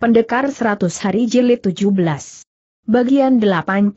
Pendekar 100 Hari Jilid 17 Bagian 81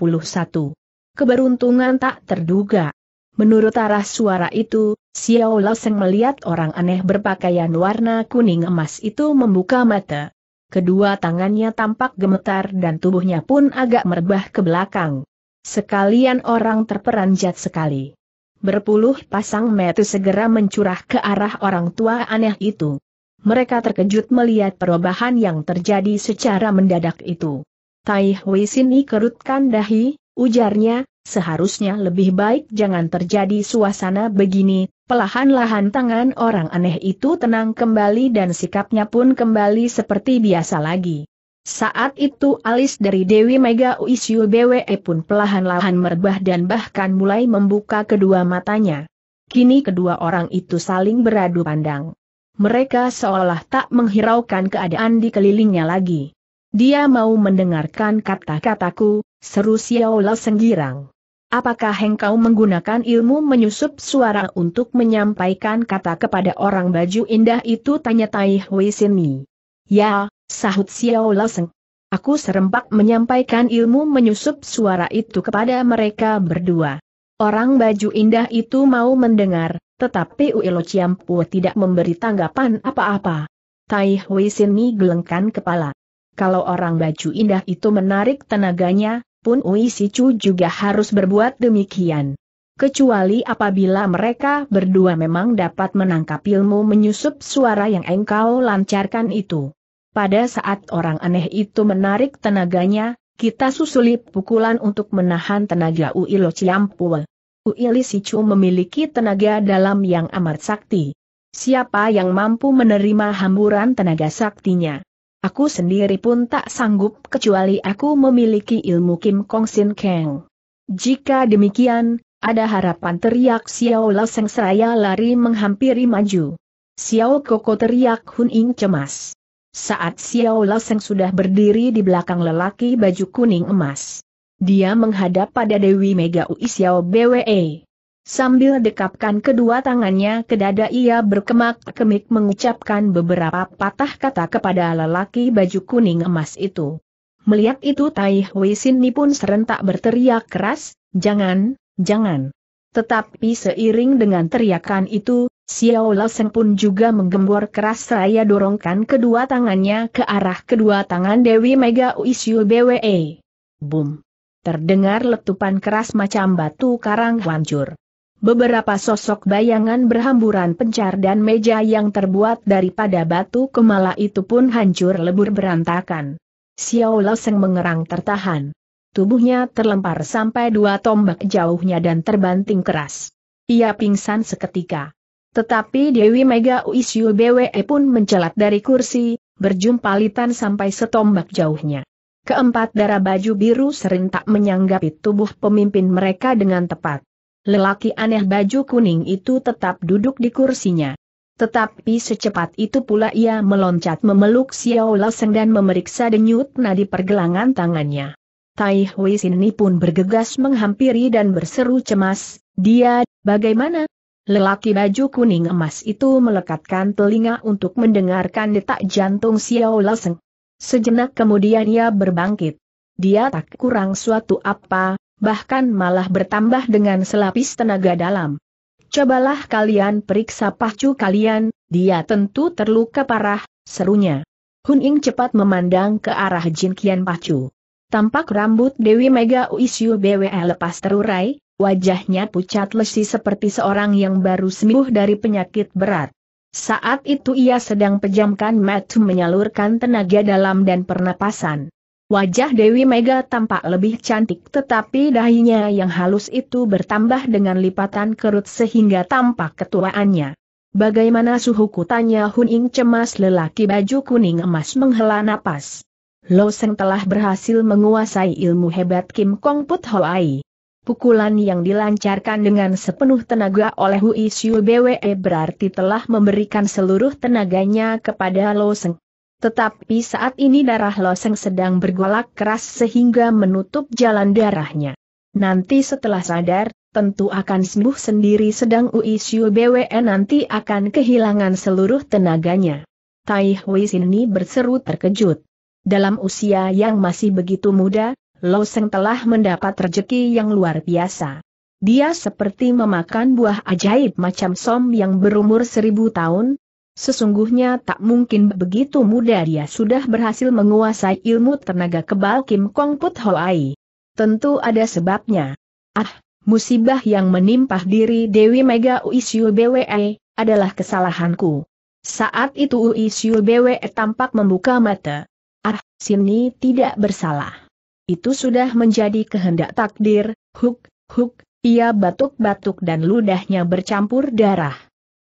Keberuntungan tak terduga Menurut arah suara itu, Xiao Laseng melihat orang aneh berpakaian warna kuning emas itu membuka mata. Kedua tangannya tampak gemetar dan tubuhnya pun agak merebah ke belakang. Sekalian orang terperanjat sekali. Berpuluh pasang mata segera mencurah ke arah orang tua aneh itu. Mereka terkejut melihat perubahan yang terjadi secara mendadak itu. Tai Hui sini kerutkan dahi, ujarnya, seharusnya lebih baik jangan terjadi suasana begini, Pelahan-lahan tangan orang aneh itu tenang kembali dan sikapnya pun kembali seperti biasa lagi. Saat itu alis dari Dewi Mega Uisyu BWE pun pelahan-lahan merebah dan bahkan mulai membuka kedua matanya. Kini kedua orang itu saling beradu pandang. Mereka seolah tak menghiraukan keadaan di kelilingnya lagi. Dia mau mendengarkan kata-kataku, seru Xiao Lao senggirang. Apakah engkau menggunakan ilmu menyusup suara untuk menyampaikan kata kepada orang baju indah itu tanya Tai Hui Sini. Ya, sahut Xiao Lao Seng. Aku serempak menyampaikan ilmu menyusup suara itu kepada mereka berdua. Orang baju indah itu mau mendengar, tetapi Uilo Ciampu tidak memberi tanggapan apa-apa. Tai Hui Sini gelengkan kepala. Kalau orang baju indah itu menarik tenaganya, pun Ui Sicu juga harus berbuat demikian. Kecuali apabila mereka berdua memang dapat menangkap ilmu menyusup suara yang engkau lancarkan itu. Pada saat orang aneh itu menarik tenaganya, kita susuli pukulan untuk menahan tenaga Uilo Ciampu. Uili Sicu memiliki tenaga dalam yang amat sakti. Siapa yang mampu menerima hamburan tenaga saktinya? Aku sendiri pun tak sanggup kecuali aku memiliki ilmu Kim Kong Sin Kang. Jika demikian, ada harapan teriak Xiao Laseng seraya lari menghampiri maju. Xiao Koko teriak Hun Ing cemas. Saat Xiao Laseng sudah berdiri di belakang lelaki baju kuning emas. Dia menghadap pada Dewi Mega Uisyao BWE. Sambil dekapkan kedua tangannya ke dada ia berkemak-kemik mengucapkan beberapa patah kata kepada lelaki baju kuning emas itu. Melihat itu Tai Hui Sin pun serentak berteriak keras, jangan, jangan. Tetapi seiring dengan teriakan itu, Xiao Laseng pun juga menggembor keras saya dorongkan kedua tangannya ke arah kedua tangan Dewi Mega Uisyu BWE. Boom! Terdengar letupan keras macam batu karang hancur. Beberapa sosok bayangan berhamburan pencar dan meja yang terbuat daripada batu kemala itu pun hancur lebur berantakan. Xiao Seng mengerang tertahan. Tubuhnya terlempar sampai dua tombak jauhnya dan terbanting keras. Ia pingsan seketika. Tetapi Dewi Mega Uisyu BWE pun mencelat dari kursi, berjumpalitan sampai setombak jauhnya. Keempat darah baju biru serentak menyanggapi tubuh pemimpin mereka dengan tepat. Lelaki aneh baju kuning itu tetap duduk di kursinya. Tetapi secepat itu pula ia meloncat memeluk Xiao Laseng dan memeriksa denyut nadi pergelangan tangannya. Tai Hui Sin pun bergegas menghampiri dan berseru cemas, dia, bagaimana? Lelaki baju kuning emas itu melekatkan telinga untuk mendengarkan detak jantung Xiao Laseng. Sejenak kemudian ia berbangkit. Dia tak kurang suatu apa, bahkan malah bertambah dengan selapis tenaga dalam. Cobalah kalian periksa pacu kalian, dia tentu terluka parah, serunya. Hun Ying cepat memandang ke arah Jin Kian Pacu. Tampak rambut Dewi Mega Uisyu BWE lepas terurai, wajahnya pucat lesi seperti seorang yang baru sembuh dari penyakit berat. Saat itu ia sedang pejamkan mata menyalurkan tenaga dalam dan pernapasan. Wajah Dewi Mega tampak lebih cantik tetapi dahinya yang halus itu bertambah dengan lipatan kerut sehingga tampak ketuaannya. Bagaimana suhuku tanya Hun Ing cemas lelaki baju kuning emas menghela napas. Lo Seng telah berhasil menguasai ilmu hebat Kim Kong Put Hoai. Pukulan yang dilancarkan dengan sepenuh tenaga oleh Hui Siu BWE berarti telah memberikan seluruh tenaganya kepada Lo Seng. Tetapi saat ini darah Lo Seng sedang bergolak keras sehingga menutup jalan darahnya. Nanti setelah sadar, tentu akan sembuh sendiri sedang Ui Siu BWE nanti akan kehilangan seluruh tenaganya. Tai Hui Sini berseru terkejut. Dalam usia yang masih begitu muda, Lo Seng telah mendapat rezeki yang luar biasa. Dia seperti memakan buah ajaib macam som yang berumur seribu tahun. Sesungguhnya tak mungkin begitu muda dia sudah berhasil menguasai ilmu tenaga kebal Kim Kong Put Hoai. Tentu ada sebabnya. Ah, musibah yang menimpa diri Dewi Mega Uisyu BWE, adalah kesalahanku. Saat itu Uisyu BWE tampak membuka mata. Ah, sini tidak bersalah. Itu sudah menjadi kehendak takdir, huk, huk, ia batuk-batuk dan ludahnya bercampur darah.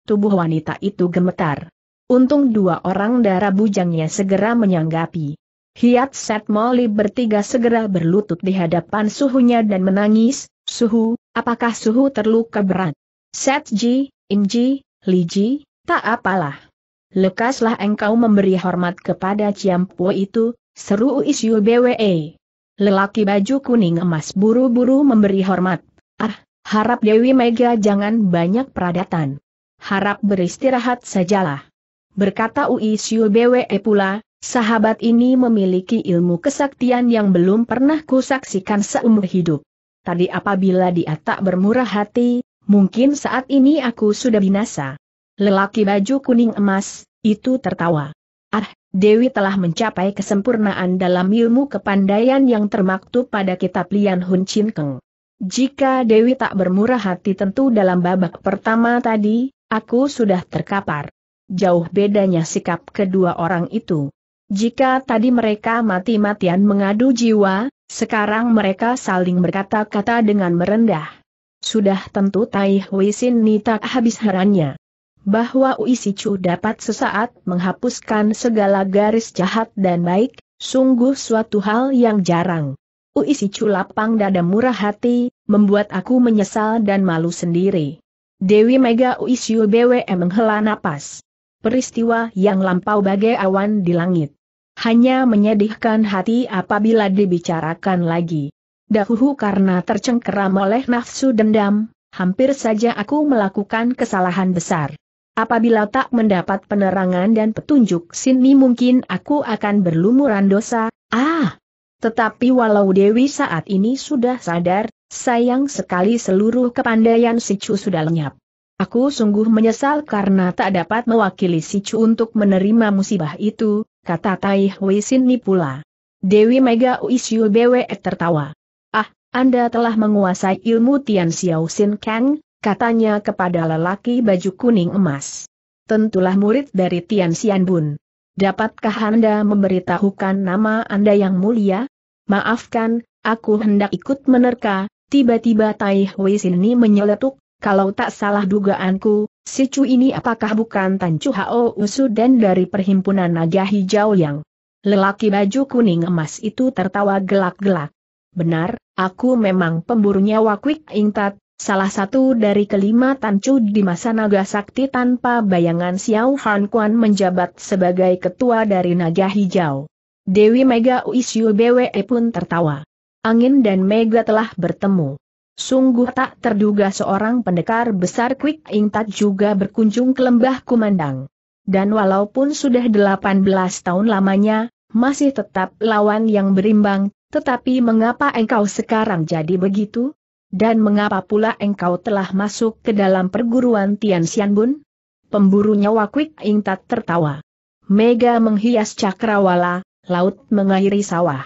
Tubuh wanita itu gemetar. Untung dua orang darah bujangnya segera menyanggapi. Hiat Set Molly bertiga segera berlutut di hadapan suhunya dan menangis, Suhu, apakah suhu terluka berat? Set Ji, Inji, Li Ji, tak apalah. Lekaslah engkau memberi hormat kepada Ciampu itu, seru Isyu BWE. Lelaki baju kuning emas buru-buru memberi hormat. Ah, harap Dewi Mega jangan banyak peradatan. Harap beristirahat sajalah. Berkata Ui Siu Bwe pula, sahabat ini memiliki ilmu kesaktian yang belum pernah kusaksikan seumur hidup. Tadi apabila dia tak bermurah hati, mungkin saat ini aku sudah binasa. Lelaki baju kuning emas, itu tertawa. Ah, Dewi telah mencapai kesempurnaan dalam ilmu kepandaian yang termaktub pada kitab Lian Hun Chin Keng. Jika Dewi tak bermurah hati tentu dalam babak pertama tadi, aku sudah terkapar. Jauh bedanya sikap kedua orang itu. Jika tadi mereka mati-matian mengadu jiwa, sekarang mereka saling berkata-kata dengan merendah. Sudah tentu Tai Huisin ni tak habis herannya. Bahwa Uisicu dapat sesaat menghapuskan segala garis jahat dan baik, sungguh suatu hal yang jarang. Uisi lapang dada murah hati, membuat aku menyesal dan malu sendiri. Dewi Mega Uisyu BWE menghela napas. Peristiwa yang lampau bagai awan di langit. Hanya menyedihkan hati apabila dibicarakan lagi. Dahulu karena tercengkeram oleh nafsu dendam, hampir saja aku melakukan kesalahan besar. Apabila tak mendapat penerangan dan petunjuk sini mungkin aku akan berlumuran dosa, ah, tetapi walau Dewi saat ini sudah sadar, sayang sekali seluruh kepandaian si Chu sudah lenyap. Aku sungguh menyesal karena tak dapat mewakili si Chu untuk menerima musibah itu, kata Tai Hui Sin ni pula. Dewi Mega Uisyu Bwe tertawa. Ah, Anda telah menguasai ilmu Tian Xiao Sin Kang, katanya kepada lelaki baju kuning emas. Tentulah murid dari Tian Xian Bun. Dapatkah Anda memberitahukan nama Anda yang mulia? Maafkan, aku hendak ikut menerka, tiba-tiba Tai Hui ini menyeletuk, kalau tak salah dugaanku, si Cu ini apakah bukan Tan Chu Hao Usu dan dari perhimpunan naga hijau yang lelaki baju kuning emas itu tertawa gelak-gelak. Benar, aku memang pemburu nyawa Kwik Ingtat, salah satu dari kelima Tancu di masa naga sakti tanpa bayangan Xiao Han Kuan menjabat sebagai ketua dari naga hijau. Dewi Mega Uisyu BWE pun tertawa. Angin dan Mega telah bertemu. Sungguh tak terduga seorang pendekar besar Kwik Ingtat juga berkunjung ke lembah kumandang. Dan walaupun sudah 18 tahun lamanya, masih tetap lawan yang berimbang, tetapi mengapa engkau sekarang jadi begitu? Dan mengapa pula engkau telah masuk ke dalam perguruan Tian Xian Bun? Pemburu nyawa Kwik Ingtat tertawa. Mega menghias cakrawala, laut mengairi sawah.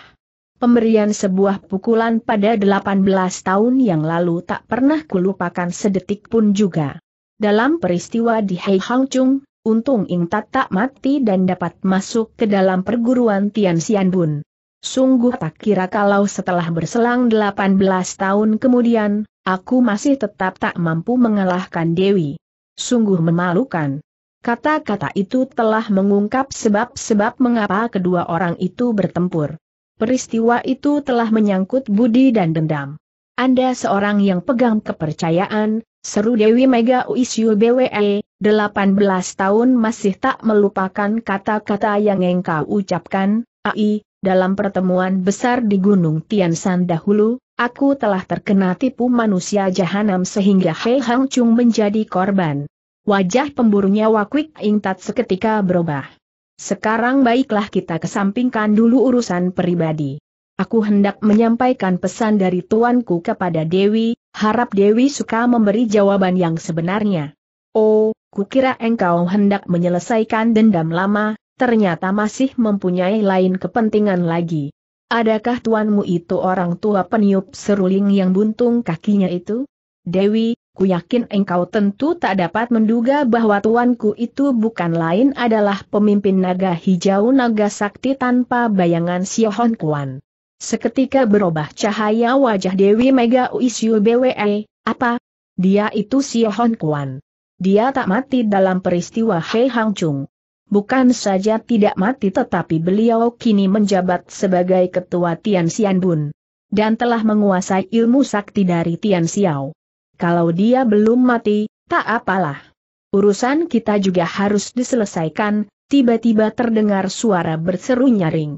Pemberian sebuah pukulan pada 18 tahun yang lalu tak pernah kulupakan sedetik pun juga. Dalam peristiwa di Hei Hang Chung, untung Ingtat tak mati dan dapat masuk ke dalam perguruan Tian Xian Bun. Sungguh tak kira kalau setelah berselang 18 tahun kemudian, aku masih tetap tak mampu mengalahkan Dewi. Sungguh memalukan. Kata-kata itu telah mengungkap sebab-sebab mengapa kedua orang itu bertempur. Peristiwa itu telah menyangkut budi dan dendam. Anda seorang yang pegang kepercayaan, seru Dewi Mega Uisyu BWE, 18 tahun masih tak melupakan kata-kata yang engkau ucapkan, AI, dalam pertemuan besar di Gunung Tian San dahulu, aku telah terkena tipu manusia jahanam sehingga Hei Hang Chung menjadi korban. Wajah pemburunya Wakwik Ingtat seketika berubah. Sekarang baiklah kita kesampingkan dulu urusan pribadi. Aku hendak menyampaikan pesan dari tuanku kepada Dewi, harap Dewi suka memberi jawaban yang sebenarnya. Oh, kukira engkau hendak menyelesaikan dendam lama, ternyata masih mempunyai lain kepentingan lagi. Adakah tuanmu itu orang tua peniup seruling yang buntung kakinya itu? Dewi, ku yakin engkau tentu tak dapat menduga bahwa tuanku itu bukan lain adalah pemimpin naga hijau naga sakti tanpa bayangan Siohon Kuan. Seketika berubah cahaya wajah Dewi Mega Uisyu BWE, apa? Dia itu Siohon Kuan. Dia tak mati dalam peristiwa Hei Hang Chung. Bukan saja tidak mati tetapi beliau kini menjabat sebagai ketua Tian Xian Bun. Dan telah menguasai ilmu sakti dari Tian Xiao. Kalau dia belum mati, tak apalah. Urusan kita juga harus diselesaikan, tiba-tiba terdengar suara berseru nyaring.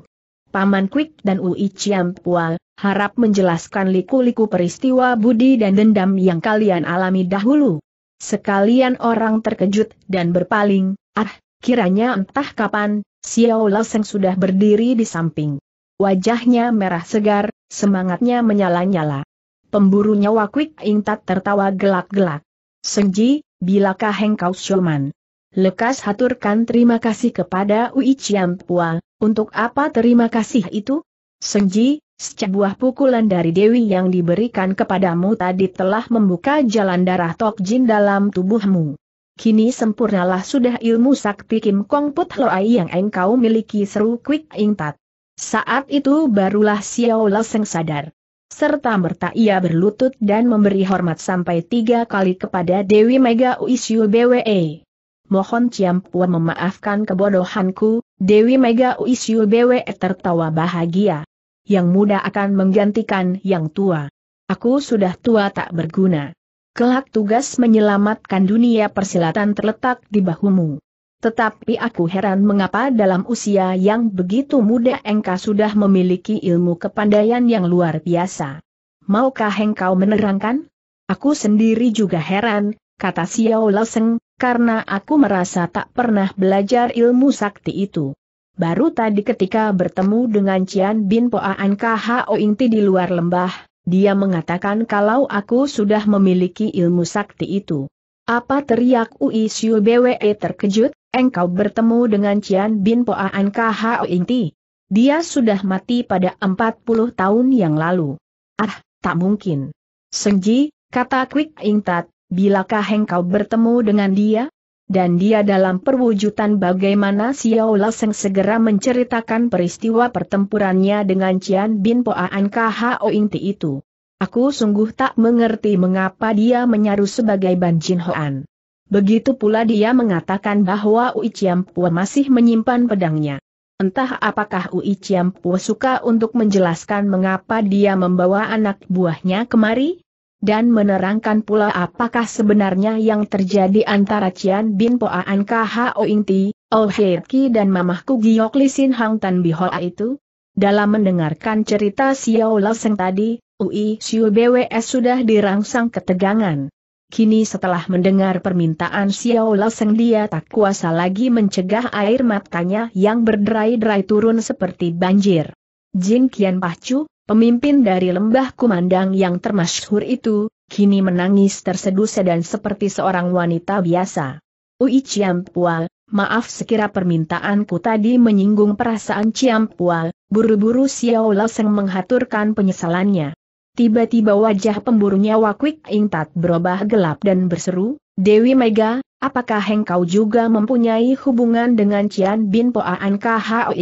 Paman Quick dan Ui Chiam Pua, harap menjelaskan liku-liku peristiwa budi dan dendam yang kalian alami dahulu. Sekalian orang terkejut dan berpaling, ah, kiranya entah kapan, Xiao Laseng sudah berdiri di samping. Wajahnya merah segar, semangatnya menyala-nyala. Pemburu nyawa Quick Ingtat tertawa gelak-gelak. Senji, bilakah engkau Sioman? Lekas haturkan terima kasih kepada Ui Chiam Pua, untuk apa terima kasih itu? Senji, sebuah pukulan dari Dewi yang diberikan kepadamu tadi telah membuka jalan darah Tok Jin dalam tubuhmu. Kini sempurnalah sudah ilmu sakti Kim Kong Put Loai yang engkau miliki seru Quick Tat. Saat itu barulah Xiao Laseng sadar. Serta merta ia berlutut dan memberi hormat sampai tiga kali kepada Dewi Mega Uisyu BWE. Mohon Ciampua memaafkan kebodohanku, Dewi Mega Uisyu BWE tertawa bahagia. Yang muda akan menggantikan yang tua. Aku sudah tua tak berguna. Kelak tugas menyelamatkan dunia persilatan terletak di bahumu. Tetapi aku heran mengapa dalam usia yang begitu muda engkau sudah memiliki ilmu kepandaian yang luar biasa. Maukah engkau menerangkan? Aku sendiri juga heran, kata Xiao Laseng, karena aku merasa tak pernah belajar ilmu sakti itu. Baru tadi ketika bertemu dengan Cian Bin Poaan KHO Inti di luar lembah, dia mengatakan kalau aku sudah memiliki ilmu sakti itu. Apa teriak Ui Siu BWE terkejut, engkau bertemu dengan Cian Bin Poaan KHO Inti. Dia sudah mati pada 40 tahun yang lalu. Ah, tak mungkin. Senji, kata Quick Ingtat, bilakah engkau bertemu dengan dia? Dan dia dalam perwujudan bagaimana Xiao Laseng segera menceritakan peristiwa pertempurannya dengan Cian Bin Poaan KHO Inti itu. Aku sungguh tak mengerti mengapa dia menyaru sebagai Ban Jin Hoan. Begitu pula dia mengatakan bahwa Ui Pua masih menyimpan pedangnya. Entah apakah Ui Pua suka untuk menjelaskan mengapa dia membawa anak buahnya kemari? Dan menerangkan pula apakah sebenarnya yang terjadi antara Cian Bin Poaan KHO Inti, Oh Ki dan mamahku Giok Lisin Hang Tan Bihoa itu? Dalam mendengarkan cerita Xiao Laseng tadi, Ui Xiu BWS sudah dirangsang ketegangan. Kini setelah mendengar permintaan Xiao Laseng dia tak kuasa lagi mencegah air matanya yang berderai-derai turun seperti banjir. Jin Kian Pacu, Pemimpin dari lembah kumandang yang termasyhur itu, kini menangis terseduh dan seperti seorang wanita biasa. Ui Ciampua, maaf sekira permintaanku tadi menyinggung perasaan Ciampua, buru-buru Xiao Laseng menghaturkan penyesalannya. Tiba-tiba wajah pemburu nyawa Kwik Ingtat berubah gelap dan berseru, Dewi Mega, apakah engkau juga mempunyai hubungan dengan Cian Bin Poaan KHO?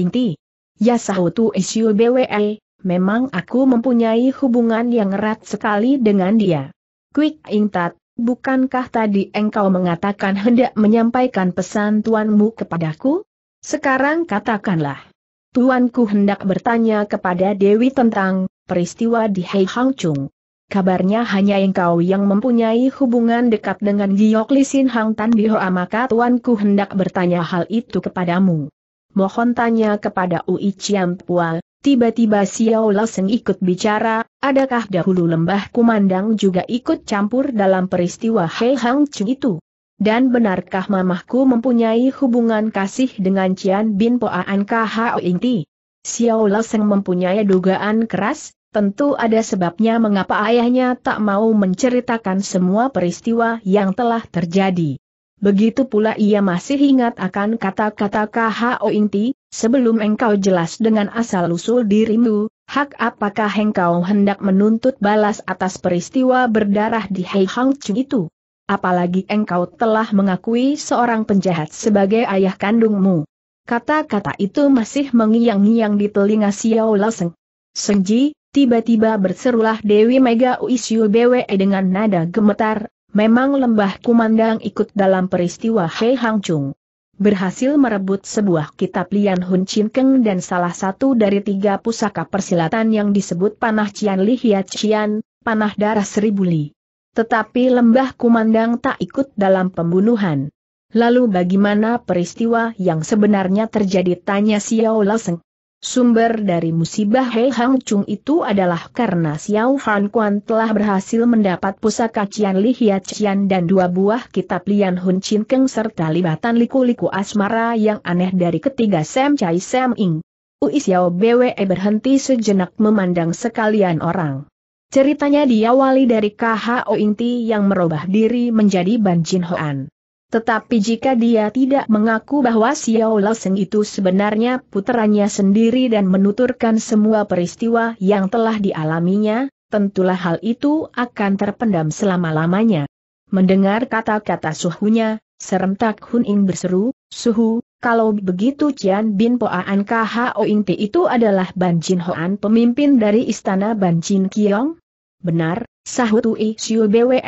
Ya sahutu Isyu BWE, memang aku mempunyai hubungan yang erat sekali dengan dia. Quick Ingtat, bukankah tadi engkau mengatakan hendak menyampaikan pesan tuanmu kepadaku? Sekarang katakanlah. Tuanku hendak bertanya kepada Dewi tentang peristiwa di Hei Hang Chung. Kabarnya hanya engkau yang mempunyai hubungan dekat dengan Giok Lisin Hang Tan Bihoa maka tuanku hendak bertanya hal itu kepadamu. Mohon tanya kepada Ui Chiam Pua, Tiba-tiba Xiao Laseng ikut bicara, adakah dahulu lembah kumandang juga ikut campur dalam peristiwa Hei Hang Chung itu? Dan benarkah mamahku mempunyai hubungan kasih dengan Cian Bin Poaan KHO Inti? Xiao Laseng mempunyai dugaan keras, tentu ada sebabnya mengapa ayahnya tak mau menceritakan semua peristiwa yang telah terjadi. Begitu pula ia masih ingat akan kata-kata KHO Inti, sebelum engkau jelas dengan asal-usul dirimu, hak apakah engkau hendak menuntut balas atas peristiwa berdarah di Hei Hang Chu itu? Apalagi engkau telah mengakui seorang penjahat sebagai ayah kandungmu. Kata-kata itu masih mengiang-ngiang di telinga Xiao Laseng. Senji, tiba-tiba berserulah Dewi Mega Uisyu Bwe dengan nada gemetar, Memang lembah kumandang ikut dalam peristiwa Hei Hang Chung. Berhasil merebut sebuah kitab Lian Hun Chin Keng dan salah satu dari tiga pusaka persilatan yang disebut Panah Cian Li Hiat Cian, Panah Darah Seribu Li. Tetapi lembah kumandang tak ikut dalam pembunuhan. Lalu bagaimana peristiwa yang sebenarnya terjadi tanya Xiao Laseng. Sumber dari musibah Hei Hang Chung itu adalah karena Xiao Han Quan telah berhasil mendapat pusaka Cian Li Hiat Cian dan dua buah kitab Lian Hun Chin Keng serta libatan liku-liku asmara yang aneh dari ketiga Sam Chai Sam Ing. Ui Xiao Bwe berhenti sejenak memandang sekalian orang. Ceritanya diawali dari KHO Inti yang merubah diri menjadi Ban Jin Hoan. Tetapi jika dia tidak mengaku bahwa Xiao Seng itu sebenarnya puteranya sendiri dan menuturkan semua peristiwa yang telah dialaminya, tentulah hal itu akan terpendam selama-lamanya. Mendengar kata-kata suhunya, serentak Hun Ing berseru, Suhu, kalau begitu Cian Bin Poaan KHO Ingti itu adalah Ban Jin Hoan pemimpin dari istana Ban Jin Kiong? Benar, sahut Ui Siu Bwe,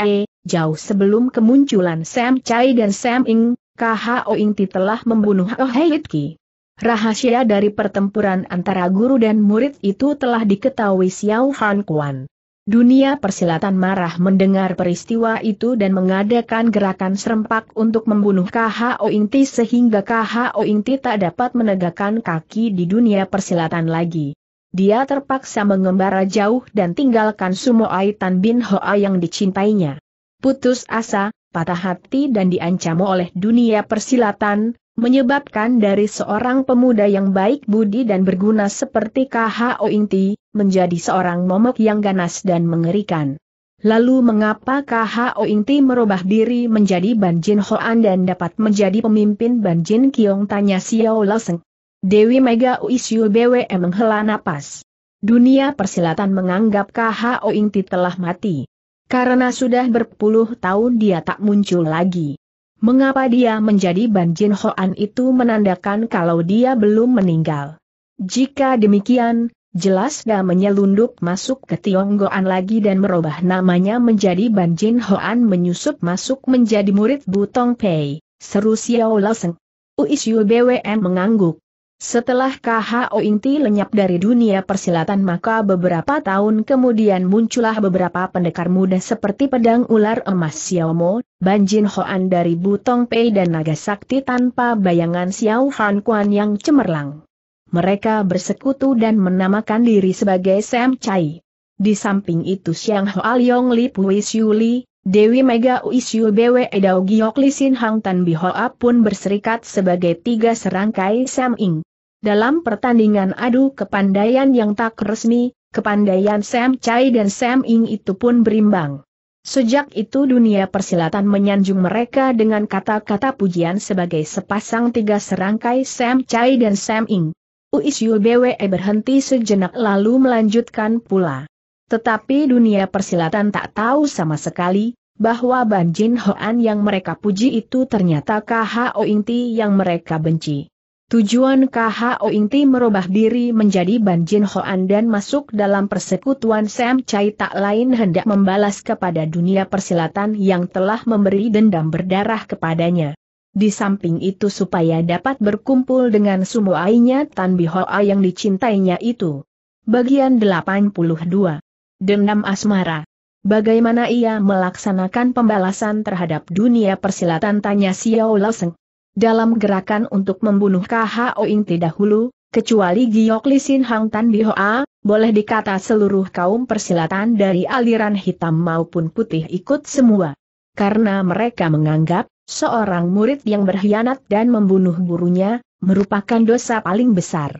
jauh sebelum kemunculan Sam Chai dan Sam Ing, KHO Ti telah membunuh Oh Ki. Rahasia dari pertempuran antara guru dan murid itu telah diketahui Xiao Han Kuan. Dunia persilatan marah mendengar peristiwa itu dan mengadakan gerakan serempak untuk membunuh KHO Ti sehingga KHO Ti tak dapat menegakkan kaki di dunia persilatan lagi dia terpaksa mengembara jauh dan tinggalkan Sumo Aitan bin Hoa yang dicintainya. Putus asa, patah hati dan diancam oleh dunia persilatan, menyebabkan dari seorang pemuda yang baik budi dan berguna seperti KHO Inti, menjadi seorang momok yang ganas dan mengerikan. Lalu mengapa KHO Inti merubah diri menjadi Banjin Hoan dan dapat menjadi pemimpin Banjin Kiong tanya Xiao Laseng. Dewi Mega Uisyu BWE menghela napas. Dunia persilatan menganggap KHO Ingti telah mati. Karena sudah berpuluh tahun dia tak muncul lagi. Mengapa dia menjadi Banjin Hoan itu menandakan kalau dia belum meninggal. Jika demikian, jelas dia menyelundup masuk ke Tionggoan lagi dan merubah namanya menjadi Banjin Hoan menyusup masuk menjadi murid Butong Pei, seru Xiao Laseng. Uisyu BWM mengangguk. Setelah KHO Inti lenyap dari dunia persilatan maka beberapa tahun kemudian muncullah beberapa pendekar muda seperti pedang ular emas Xiaomo, Banjin Hoan dari Butong Pei dan Naga Sakti tanpa bayangan Xiao Han Quan yang cemerlang. Mereka bersekutu dan menamakan diri sebagai Sam Chai. Di samping itu Xiang Hoa Liong Li Pui Xiu Li, Dewi Mega Uisyu Bwe Edao Giok Lisin Hang Tan Bihoa pun berserikat sebagai tiga serangkai Sam Ing. Dalam pertandingan adu kepandaian yang tak resmi, kepandaian Sam Chai dan Sam Ing itu pun berimbang. Sejak itu dunia persilatan menyanjung mereka dengan kata-kata pujian sebagai sepasang tiga serangkai Sam Chai dan Sam Ing. Uisyu Bwe berhenti sejenak lalu melanjutkan pula. Tetapi dunia persilatan tak tahu sama sekali, bahwa Ban Jin Hoan yang mereka puji itu ternyata KHO Inti yang mereka benci. Tujuan KHO Inti merubah diri menjadi Ban Jin Hoan dan masuk dalam persekutuan Sam Chai tak lain hendak membalas kepada dunia persilatan yang telah memberi dendam berdarah kepadanya. Di samping itu supaya dapat berkumpul dengan sumuainya Tan Bihoa yang dicintainya itu. Bagian 82 Dendam Asmara. Bagaimana ia melaksanakan pembalasan terhadap dunia persilatan tanya Xiao Laseng. Dalam gerakan untuk membunuh KHO Inti dahulu, kecuali Giok Lisin Hang Tan Bihoa, boleh dikata seluruh kaum persilatan dari aliran hitam maupun putih ikut semua. Karena mereka menganggap, seorang murid yang berkhianat dan membunuh gurunya, merupakan dosa paling besar.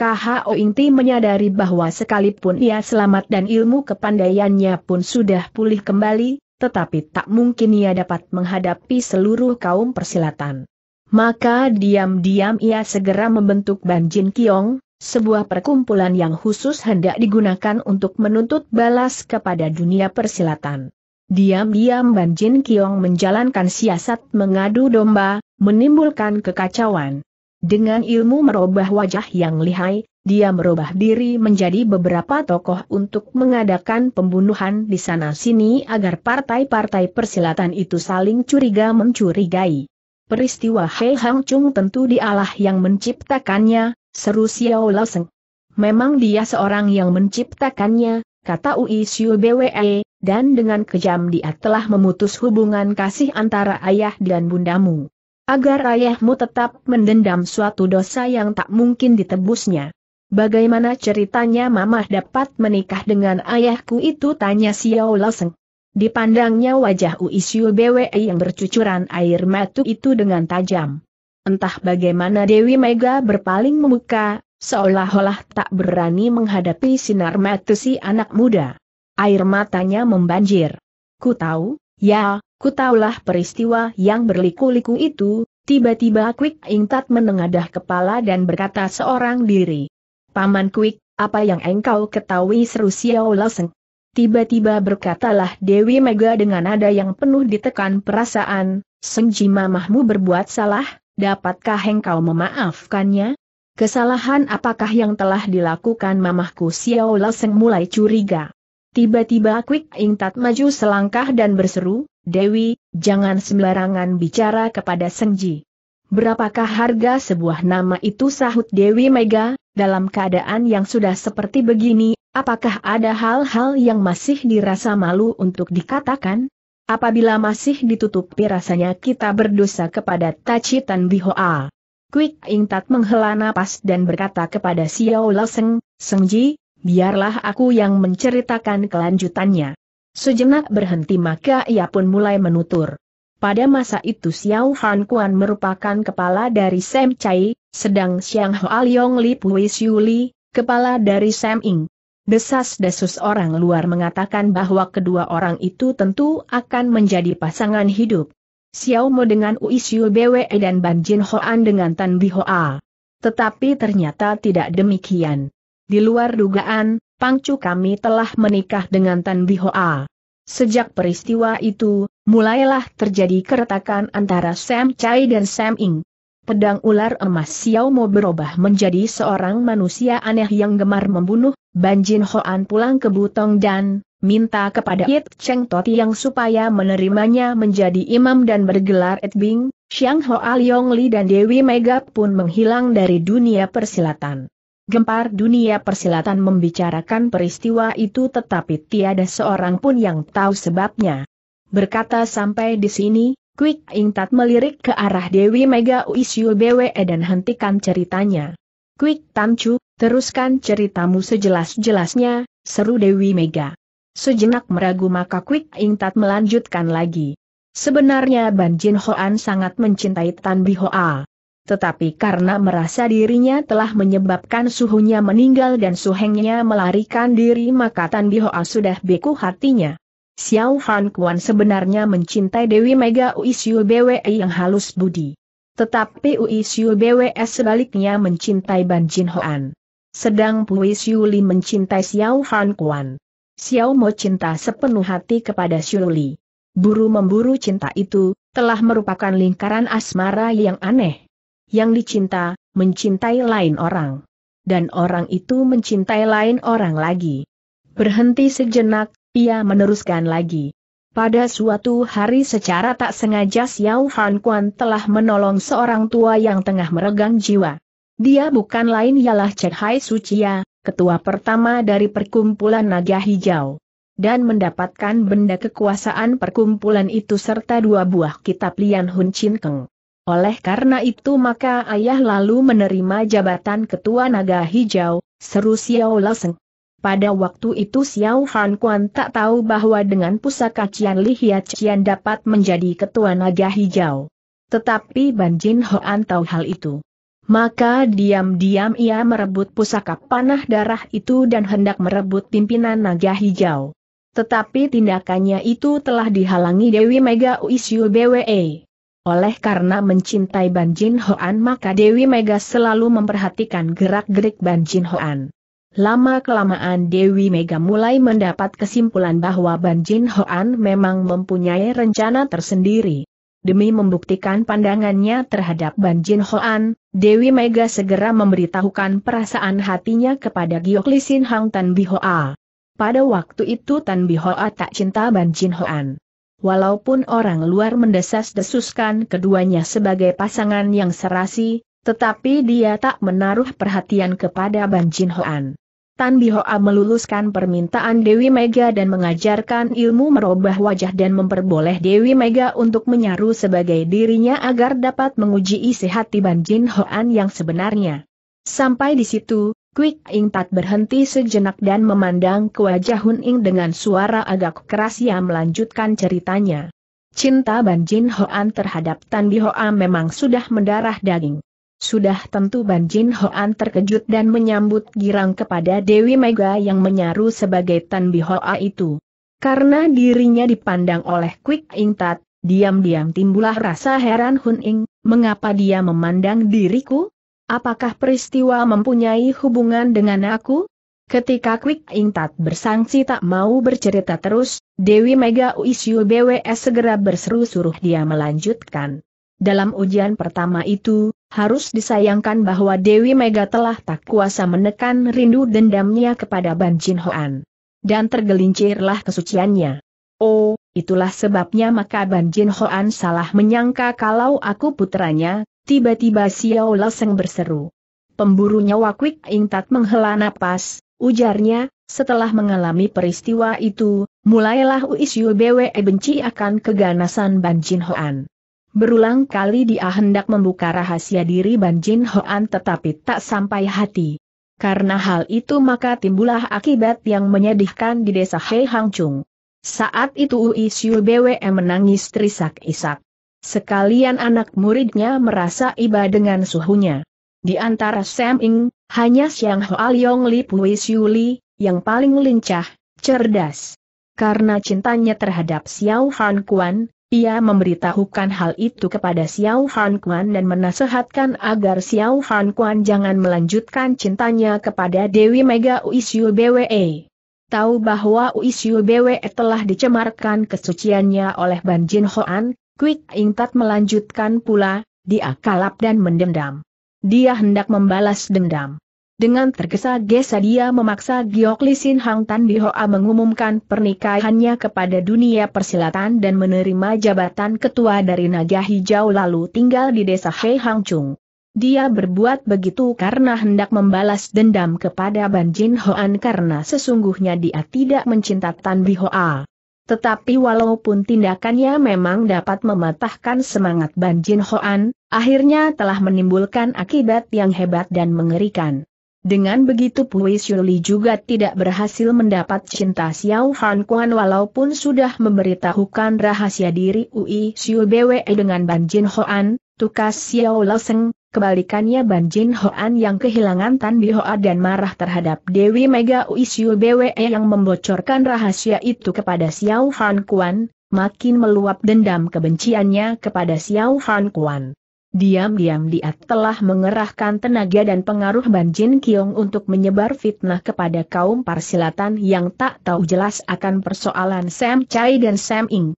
KHO Inti menyadari bahwa sekalipun ia selamat dan ilmu kepandaiannya pun sudah pulih kembali, tetapi tak mungkin ia dapat menghadapi seluruh kaum persilatan. Maka diam-diam ia segera membentuk Banjin Kiong, sebuah perkumpulan yang khusus hendak digunakan untuk menuntut balas kepada dunia persilatan. Diam-diam Banjin Kiong menjalankan siasat mengadu domba, menimbulkan kekacauan. Dengan ilmu merubah wajah yang lihai, dia merubah diri menjadi beberapa tokoh untuk mengadakan pembunuhan di sana-sini agar partai-partai persilatan itu saling curiga mencurigai. Peristiwa Hei Hang Chung tentu dialah yang menciptakannya, seru Xiao Seng. Memang dia seorang yang menciptakannya, kata Ui Siu Bwe, dan dengan kejam dia telah memutus hubungan kasih antara ayah dan bundamu agar ayahmu tetap mendendam suatu dosa yang tak mungkin ditebusnya. Bagaimana ceritanya mamah dapat menikah dengan ayahku itu tanya Xiao Laseng. Dipandangnya wajah Uisyu BWE yang bercucuran air mata itu dengan tajam. Entah bagaimana Dewi Mega berpaling memuka, seolah-olah tak berani menghadapi sinar mata si anak muda. Air matanya membanjir. Ku tahu, ya, Ku taulah peristiwa yang berliku-liku itu, tiba-tiba Kwik Ingtat menengadah kepala dan berkata seorang diri. Paman Kwik, apa yang engkau ketahui seru Xiao Laseng? Tiba-tiba berkatalah Dewi Mega dengan nada yang penuh ditekan perasaan, Senji mamahmu berbuat salah, dapatkah engkau memaafkannya? Kesalahan apakah yang telah dilakukan mamahku Xiao Laseng mulai curiga. Tiba-tiba Kwik Ingtat maju selangkah dan berseru, Dewi, jangan sembarangan bicara kepada Senji. Berapakah harga sebuah nama itu sahut Dewi Mega, dalam keadaan yang sudah seperti begini, apakah ada hal-hal yang masih dirasa malu untuk dikatakan? Apabila masih ditutupi rasanya kita berdosa kepada Taci Tan Bihoa. Kwik Ingtat menghela napas dan berkata kepada Xiao Laseng, Sengji, biarlah aku yang menceritakan kelanjutannya. Sejenak berhenti maka ia pun mulai menutur. Pada masa itu Xiao Han Kuan merupakan kepala dari Sam Chai, sedang Xiang Hoa Liong Li Pui Xiu Li, kepala dari Sam Ing. Desas-desus orang luar mengatakan bahwa kedua orang itu tentu akan menjadi pasangan hidup. Xiao Mo dengan Ui Xiu Bwe dan Ban Jin Hoan dengan Tan Bi Hoa. Tetapi ternyata tidak demikian. Di luar dugaan, Pangcu kami telah menikah dengan Tan Bihoa. Sejak peristiwa itu, mulailah terjadi keretakan antara Sam Chai dan Sam Ing. Pedang ular emas Xiao Mo berubah menjadi seorang manusia aneh yang gemar membunuh, Banjin Hoan pulang ke Butong dan minta kepada Yit Cheng Tot yang supaya menerimanya menjadi imam dan bergelar Bing, Xiang Hoa Liong Li dan Dewi Mega pun menghilang dari dunia persilatan. Gempar dunia persilatan membicarakan peristiwa itu tetapi tiada seorang pun yang tahu sebabnya. Berkata sampai di sini, Kwik Ingtat melirik ke arah Dewi Mega Uisyu Bwe dan hentikan ceritanya. Kwik Tamcu, teruskan ceritamu sejelas-jelasnya, seru Dewi Mega. Sejenak meragu maka Kwik Ingtat melanjutkan lagi. Sebenarnya Ban Jin Hoan sangat mencintai Tan Bi Hoa tetapi karena merasa dirinya telah menyebabkan suhunya meninggal dan suhengnya melarikan diri maka Tan Bihoa sudah beku hatinya. Xiao Han Kuan sebenarnya mencintai Dewi Mega Uisyu Bwe yang halus budi. Tetapi Uisyu Bwe sebaliknya mencintai Ban Jin Hoan. Sedang Uisyu Li mencintai Xiao Han Kuan. Xiao Mo cinta sepenuh hati kepada Xiu Li. Buru-memburu cinta itu, telah merupakan lingkaran asmara yang aneh yang dicinta, mencintai lain orang. Dan orang itu mencintai lain orang lagi. Berhenti sejenak, ia meneruskan lagi. Pada suatu hari secara tak sengaja Xiao Han Kuan telah menolong seorang tua yang tengah meregang jiwa. Dia bukan lain ialah Chet Hai Sucia, ketua pertama dari perkumpulan naga hijau. Dan mendapatkan benda kekuasaan perkumpulan itu serta dua buah kitab Lian Hun Chin Keng. Oleh karena itu maka ayah lalu menerima jabatan ketua naga hijau, seru Xiao Laseng. Pada waktu itu Xiao Han Kuan tak tahu bahwa dengan pusaka Cian Li Cian dapat menjadi ketua naga hijau. Tetapi Ban Jin Hoan tahu hal itu. Maka diam-diam ia merebut pusaka panah darah itu dan hendak merebut pimpinan naga hijau. Tetapi tindakannya itu telah dihalangi Dewi Mega Uisyu BWE. Oleh karena mencintai Ban Jin Hoan maka Dewi Mega selalu memperhatikan gerak-gerik Ban Jin Hoan. Lama-kelamaan Dewi Mega mulai mendapat kesimpulan bahwa Ban Jin Hoan memang mempunyai rencana tersendiri. Demi membuktikan pandangannya terhadap Ban Jin Hoan, Dewi Mega segera memberitahukan perasaan hatinya kepada Giok Lisin Hang Tan Bihoa. Pada waktu itu Tan Bihoa tak cinta Ban Jin Hoan. Walaupun orang luar mendesas-desuskan keduanya sebagai pasangan yang serasi, tetapi dia tak menaruh perhatian kepada Ban Jin Hoan. Tan Bihoa meluluskan permintaan Dewi Mega dan mengajarkan ilmu merubah wajah dan memperboleh Dewi Mega untuk menyaru sebagai dirinya agar dapat menguji isi hati Ban Jin Hoan yang sebenarnya. Sampai di situ, Quick Ing Tat berhenti sejenak dan memandang ke wajah Hun Ing dengan suara agak keras yang melanjutkan ceritanya. Cinta Ban Jin Hoan terhadap Tan Bihoa memang sudah mendarah daging. Sudah tentu Ban Jin Hoan terkejut dan menyambut girang kepada Dewi Mega yang menyaru sebagai Tan Bihoa itu. Karena dirinya dipandang oleh Quick Ing Tat, diam-diam timbullah rasa heran Hun Ing, mengapa dia memandang diriku? Apakah peristiwa mempunyai hubungan dengan aku? Ketika Quick Ing Tat bersangsi tak mau bercerita terus, Dewi Mega Uisyu BWS segera berseru suruh dia melanjutkan. Dalam ujian pertama itu, harus disayangkan bahwa Dewi Mega telah tak kuasa menekan rindu dendamnya kepada Ban Jin Hoan. Dan tergelincirlah kesuciannya. Oh, itulah sebabnya maka Ban Jin Hoan salah menyangka kalau aku putranya, tiba-tiba Xiao Leseng berseru. Pemburu nyawa Kwik Ing Tat menghela napas, ujarnya, setelah mengalami peristiwa itu, mulailah Uisyu Bwe benci akan keganasan Ban Jin Hoan. Berulang kali dia hendak membuka rahasia diri Ban Jin Hoan tetapi tak sampai hati. Karena hal itu maka timbullah akibat yang menyedihkan di desa Hei Hang Chung. Saat itu Ui Siu Bwe menangis terisak-isak. Sekalian anak muridnya merasa iba dengan suhunya. Di antara Sam Ing, hanya Siang Hoa Leong Li Pui Siu Li, yang paling lincah, cerdas. Karena cintanya terhadap Xiao Han Kuan, ia memberitahukan hal itu kepada Xiao Han Kuan dan menasehatkan agar Xiao Han Kuan jangan melanjutkan cintanya kepada Dewi Mega Uisyu BWE. Tahu bahwa Uisyu BWE telah dicemarkan kesuciannya oleh Ban Jin Hoan, Quick Ingtat melanjutkan pula, dia kalap dan mendendam. Dia hendak membalas dendam. Dengan tergesa-gesa dia memaksa Giok Lisin Hang Tan Hoa mengumumkan pernikahannya kepada dunia persilatan dan menerima jabatan ketua dari Naga Hijau lalu tinggal di desa Hei Hang Chung. Dia berbuat begitu karena hendak membalas dendam kepada Ban Jin Hoan karena sesungguhnya dia tidak mencinta Tan Hoa. Tetapi walaupun tindakannya memang dapat mematahkan semangat Ban Jin Hoan, akhirnya telah menimbulkan akibat yang hebat dan mengerikan. Dengan begitu Pui Shuli juga tidak berhasil mendapat cinta Xiao Han Kuan walaupun sudah memberitahukan rahasia diri Ui Xiu Bwe dengan Ban Jin Hoan, tukas Xiao Leseng, kebalikannya Ban Jin Hoan yang kehilangan Tan Bi Hoa dan marah terhadap Dewi Mega Ui Xiu Bwe yang membocorkan rahasia itu kepada Xiao Han Kuan, makin meluap dendam kebenciannya kepada Xiao Han Kuan. Diam-diam dia telah mengerahkan tenaga dan pengaruh Ban Jin Kiong untuk menyebar fitnah kepada kaum persilatan yang tak tahu jelas akan persoalan Sam Chai dan Sam Ing.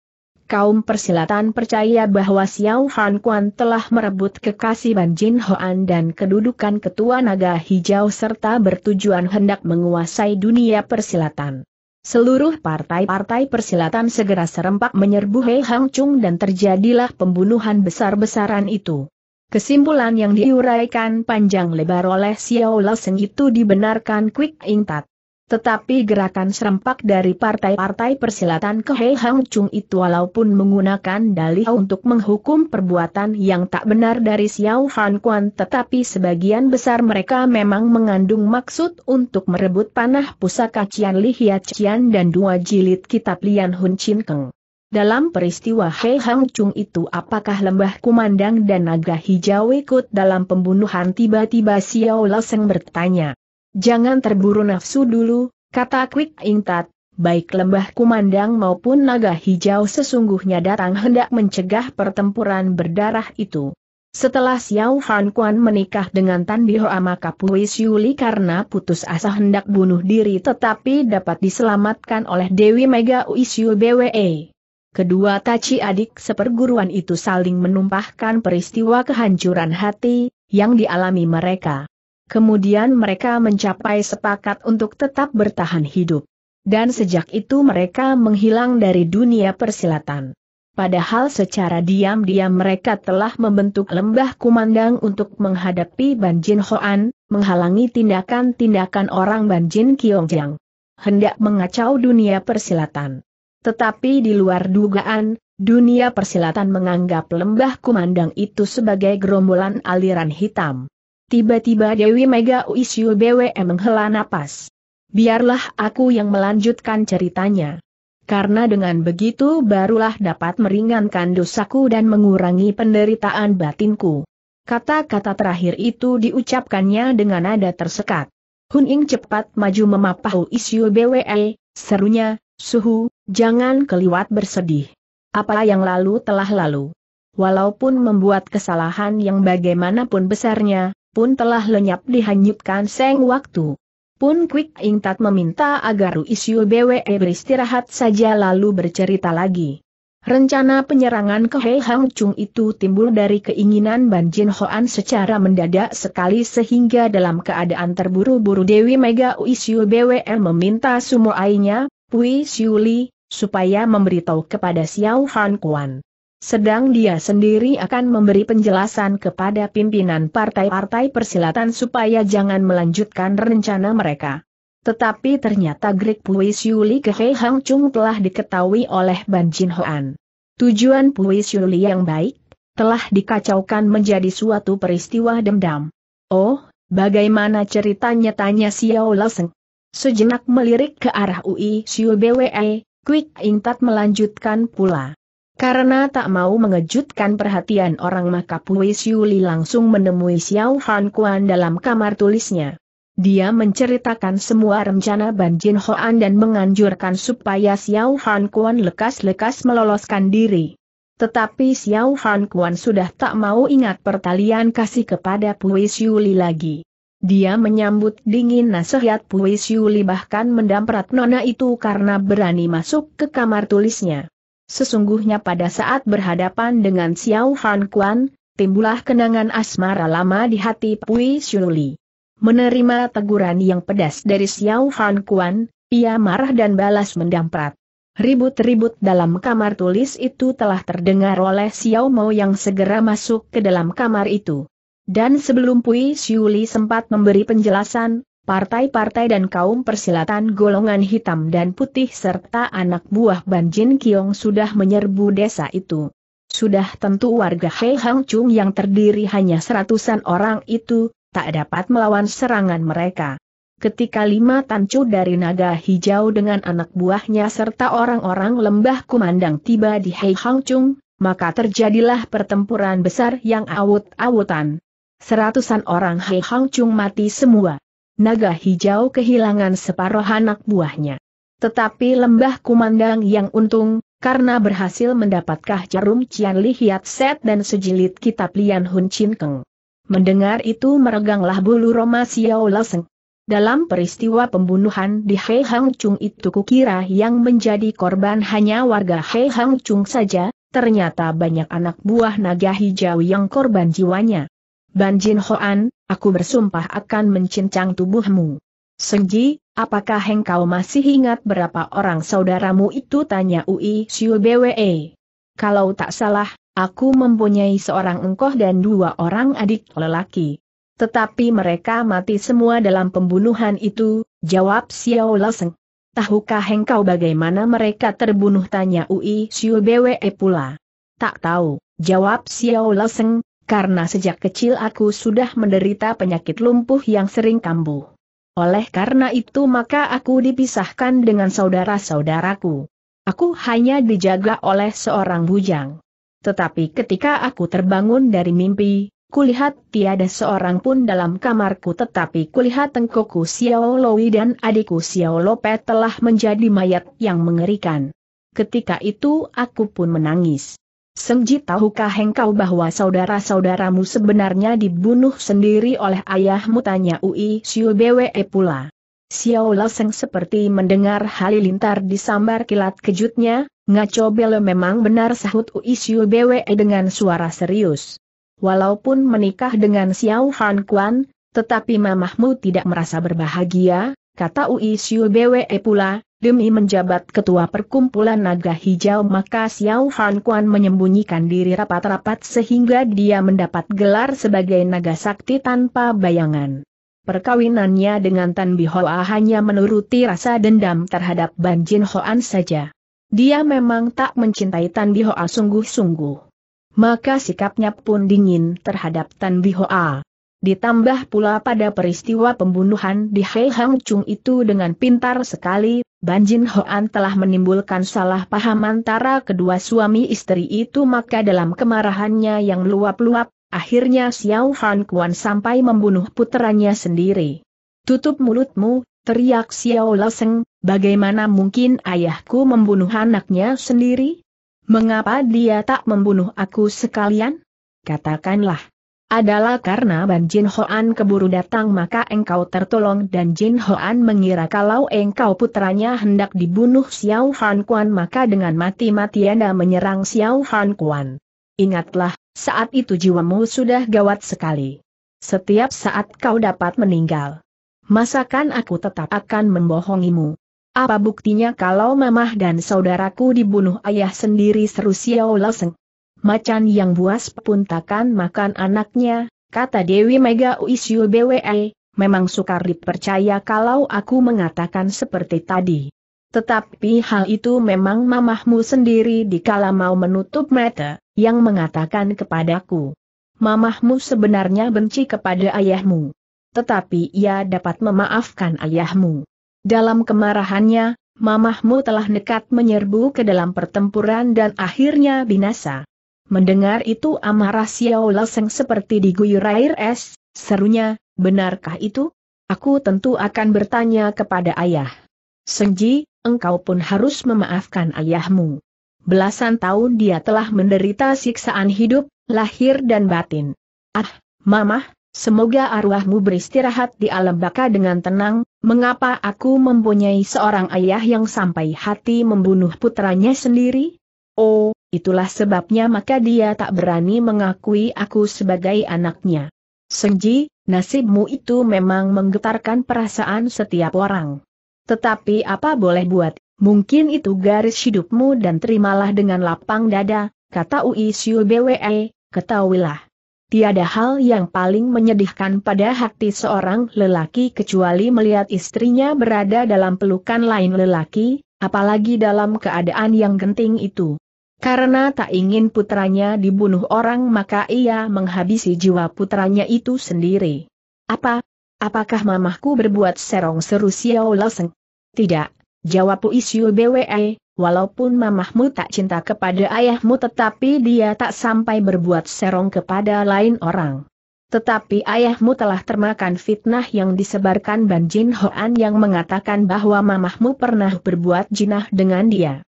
Kaum persilatan percaya bahwa Xiao Han Kuan telah merebut kekasih Ban Jin Hoan dan kedudukan ketua naga hijau serta bertujuan hendak menguasai dunia persilatan. Seluruh partai-partai persilatan segera serempak menyerbu Hei Hang Chung dan terjadilah pembunuhan besar-besaran itu. Kesimpulan yang diuraikan panjang lebar oleh Xiao Seng itu dibenarkan Quick Ing Tat. Tetapi gerakan serempak dari partai-partai persilatan ke Hei Hang Chung itu walaupun menggunakan dalih untuk menghukum perbuatan yang tak benar dari Xiao Han Kuan tetapi sebagian besar mereka memang mengandung maksud untuk merebut panah pusaka Cian Li Hiat Cian dan dua jilid kitab Lian Hun Chin Keng. Dalam peristiwa Hei Hang Chung itu apakah lembah kumandang dan naga hijau ikut dalam pembunuhan tiba-tiba Xiao Laseng bertanya. Jangan terburu nafsu dulu, kata Quick Ingtat, baik lembah kumandang maupun naga hijau sesungguhnya datang hendak mencegah pertempuran berdarah itu. Setelah Xiao Han Quan menikah dengan Tan Biho maka Pui Yuli karena putus asa hendak bunuh diri tetapi dapat diselamatkan oleh Dewi Mega Uisyu BWE. Kedua taci adik seperguruan itu saling menumpahkan peristiwa kehancuran hati yang dialami mereka. Kemudian mereka mencapai sepakat untuk tetap bertahan hidup. Dan sejak itu mereka menghilang dari dunia persilatan. Padahal secara diam-diam mereka telah membentuk lembah kumandang untuk menghadapi Banjin Hoan, menghalangi tindakan-tindakan orang Banjin Kiongjiang. Hendak mengacau dunia persilatan. Tetapi di luar dugaan, dunia persilatan menganggap lembah kumandang itu sebagai gerombolan aliran hitam. Tiba-tiba Dewi Mega Uisyu BWM menghela napas. Biarlah aku yang melanjutkan ceritanya. Karena dengan begitu barulah dapat meringankan dosaku dan mengurangi penderitaan batinku. Kata-kata terakhir itu diucapkannya dengan nada tersekat. Hun Ing cepat maju memapahu isu BWE, serunya, suhu, jangan keliwat bersedih. Apa yang lalu telah lalu. Walaupun membuat kesalahan yang bagaimanapun besarnya, pun telah lenyap dihanyutkan seng waktu. Pun Quick Ingtat meminta agar Isyu BWE beristirahat saja lalu bercerita lagi. Rencana penyerangan ke Hei Hang Chung itu timbul dari keinginan Ban Jin Hoan secara mendadak sekali sehingga dalam keadaan terburu-buru Dewi Mega Uisyu BWE meminta Sumoainya, Pui Li, supaya memberitahu kepada Xiao Han Kuan. Sedang dia sendiri akan memberi penjelasan kepada pimpinan partai-partai persilatan supaya jangan melanjutkan rencana mereka. Tetapi ternyata Greg Pui Yuli ke Hei Hang Chung telah diketahui oleh Ban Jin Hoan. Tujuan Pui Yuli yang baik, telah dikacaukan menjadi suatu peristiwa dendam. Oh, bagaimana ceritanya tanya Xiao Laseng. Sejenak melirik ke arah UI Xiu BWE, Quick Ingtat melanjutkan pula. Karena tak mau mengejutkan perhatian orang maka Pui Yuli langsung menemui Xiao Han Kuan dalam kamar tulisnya. Dia menceritakan semua rencana Ban Jin Hoan dan menganjurkan supaya Xiao Han Kuan lekas-lekas meloloskan diri. Tetapi Xiao Han Kuan sudah tak mau ingat pertalian kasih kepada Pui Yuli lagi. Dia menyambut dingin nasihat Pui Yuli bahkan mendamprat nona itu karena berani masuk ke kamar tulisnya. Sesungguhnya pada saat berhadapan dengan Xiao Han Kuan, timbullah kenangan asmara lama di hati Pui Shuli. Menerima teguran yang pedas dari Xiao Han Kuan, ia marah dan balas mendamprat. Ribut-ribut dalam kamar tulis itu telah terdengar oleh Xiao Mo yang segera masuk ke dalam kamar itu. Dan sebelum Pui Shuli sempat memberi penjelasan, partai-partai dan kaum persilatan golongan hitam dan putih serta anak buah Ban Jin Kiong sudah menyerbu desa itu. Sudah tentu warga Hei Hang Chung yang terdiri hanya seratusan orang itu, tak dapat melawan serangan mereka. Ketika lima tancu dari naga hijau dengan anak buahnya serta orang-orang lembah kumandang tiba di Hei Hang Chung, maka terjadilah pertempuran besar yang awut-awutan. Seratusan orang Hei Hang Chung mati semua naga hijau kehilangan separuh anak buahnya. Tetapi lembah kumandang yang untung, karena berhasil mendapatkah jarum Cian Li Hiat Set dan sejilid kitab Lian Hun Chin Keng. Mendengar itu mereganglah bulu Roma Xiao Laseng. Dalam peristiwa pembunuhan di Hei Hang Chung itu kukira yang menjadi korban hanya warga Hei Hang Chung saja, ternyata banyak anak buah naga hijau yang korban jiwanya. Ban Jin Hoan, aku bersumpah akan mencincang tubuhmu. Senji, apakah engkau masih ingat berapa orang saudaramu itu tanya Ui Siu Bwe? Kalau tak salah, aku mempunyai seorang engkoh dan dua orang adik lelaki. Tetapi mereka mati semua dalam pembunuhan itu, jawab Xiao Laseng. Tahukah engkau bagaimana mereka terbunuh tanya Ui Siu Bwe pula. Tak tahu, jawab Xiao Laseng, karena sejak kecil aku sudah menderita penyakit lumpuh yang sering kambuh. Oleh karena itu maka aku dipisahkan dengan saudara-saudaraku. Aku hanya dijaga oleh seorang bujang. Tetapi ketika aku terbangun dari mimpi, Kulihat tiada seorang pun dalam kamarku tetapi kulihat tengkoku Xiao Loi dan adikku Xiao Lope telah menjadi mayat yang mengerikan. Ketika itu aku pun menangis. Sengji tahukah engkau bahwa saudara-saudaramu sebenarnya dibunuh sendiri oleh ayahmu tanya Ui Xiu Bwe pula. Xiao Laseng seperti mendengar halilintar disambar kilat kejutnya, ngaco belo memang benar sahut Ui Xiu Bwe dengan suara serius. Walaupun menikah dengan Xiao Han Kuan, tetapi mamahmu tidak merasa berbahagia, kata Ui Siu Bwe pula, demi menjabat ketua perkumpulan naga hijau maka Xiao Han Kuan menyembunyikan diri rapat-rapat sehingga dia mendapat gelar sebagai naga sakti tanpa bayangan. Perkawinannya dengan Tan Bihoa hanya menuruti rasa dendam terhadap Ban Jin Hoan saja. Dia memang tak mencintai Tan Bihoa sungguh-sungguh maka sikapnya pun dingin terhadap Tan Bihoa. Ditambah pula pada peristiwa pembunuhan di Hei Hang Chung itu dengan pintar sekali, Banjin Hoan telah menimbulkan salah paham antara kedua suami istri itu maka dalam kemarahannya yang luap-luap, akhirnya Xiao Han Kuan sampai membunuh puteranya sendiri. Tutup mulutmu, teriak Xiao Laseng, bagaimana mungkin ayahku membunuh anaknya sendiri? Mengapa dia tak membunuh aku sekalian? Katakanlah. Adalah karena Ban Jin Hoan keburu datang maka engkau tertolong dan Jin Hoan mengira kalau engkau putranya hendak dibunuh Xiao Han Kuan maka dengan mati-matian menyerang Xiao Han Kuan. Ingatlah, saat itu jiwamu sudah gawat sekali. Setiap saat kau dapat meninggal. Masakan aku tetap akan membohongimu. Apa buktinya kalau mamah dan saudaraku dibunuh ayah sendiri seru Xiao Laseng? Macan yang buas pun takkan makan anaknya, kata Dewi Mega Uisyu BWE, memang sukar dipercaya kalau aku mengatakan seperti tadi. Tetapi hal itu memang mamahmu sendiri dikala mau menutup mata, yang mengatakan kepadaku. Mamahmu sebenarnya benci kepada ayahmu. Tetapi ia dapat memaafkan ayahmu. Dalam kemarahannya, mamahmu telah nekat menyerbu ke dalam pertempuran dan akhirnya binasa. Mendengar itu amarah Xiao Laseng seperti diguyur air es, serunya, benarkah itu? Aku tentu akan bertanya kepada ayah. Senji, engkau pun harus memaafkan ayahmu. Belasan tahun dia telah menderita siksaan hidup, lahir dan batin. Ah, mamah, Semoga arwahmu beristirahat di alam baka dengan tenang, mengapa aku mempunyai seorang ayah yang sampai hati membunuh putranya sendiri? Oh, itulah sebabnya maka dia tak berani mengakui aku sebagai anaknya. Senji, nasibmu itu memang menggetarkan perasaan setiap orang. Tetapi apa boleh buat, mungkin itu garis hidupmu dan terimalah dengan lapang dada, kata Ui Siu Bwe, ketahuilah Tiada hal yang paling menyedihkan pada hati seorang lelaki kecuali melihat istrinya berada dalam pelukan lain lelaki, apalagi dalam keadaan yang genting itu. Karena tak ingin putranya dibunuh orang maka ia menghabisi jiwa putranya itu sendiri. Apa? Apakah mamahku berbuat serong seru Xiao Laseng? Tidak, jawab Isyu BWE, walaupun mamahmu tak cinta kepada ayahmu tetapi dia tak sampai berbuat serong kepada lain orang. Tetapi ayahmu telah termakan fitnah yang disebarkan Ban Jin Hoan yang mengatakan bahwa mamahmu pernah berbuat jinah dengan dia.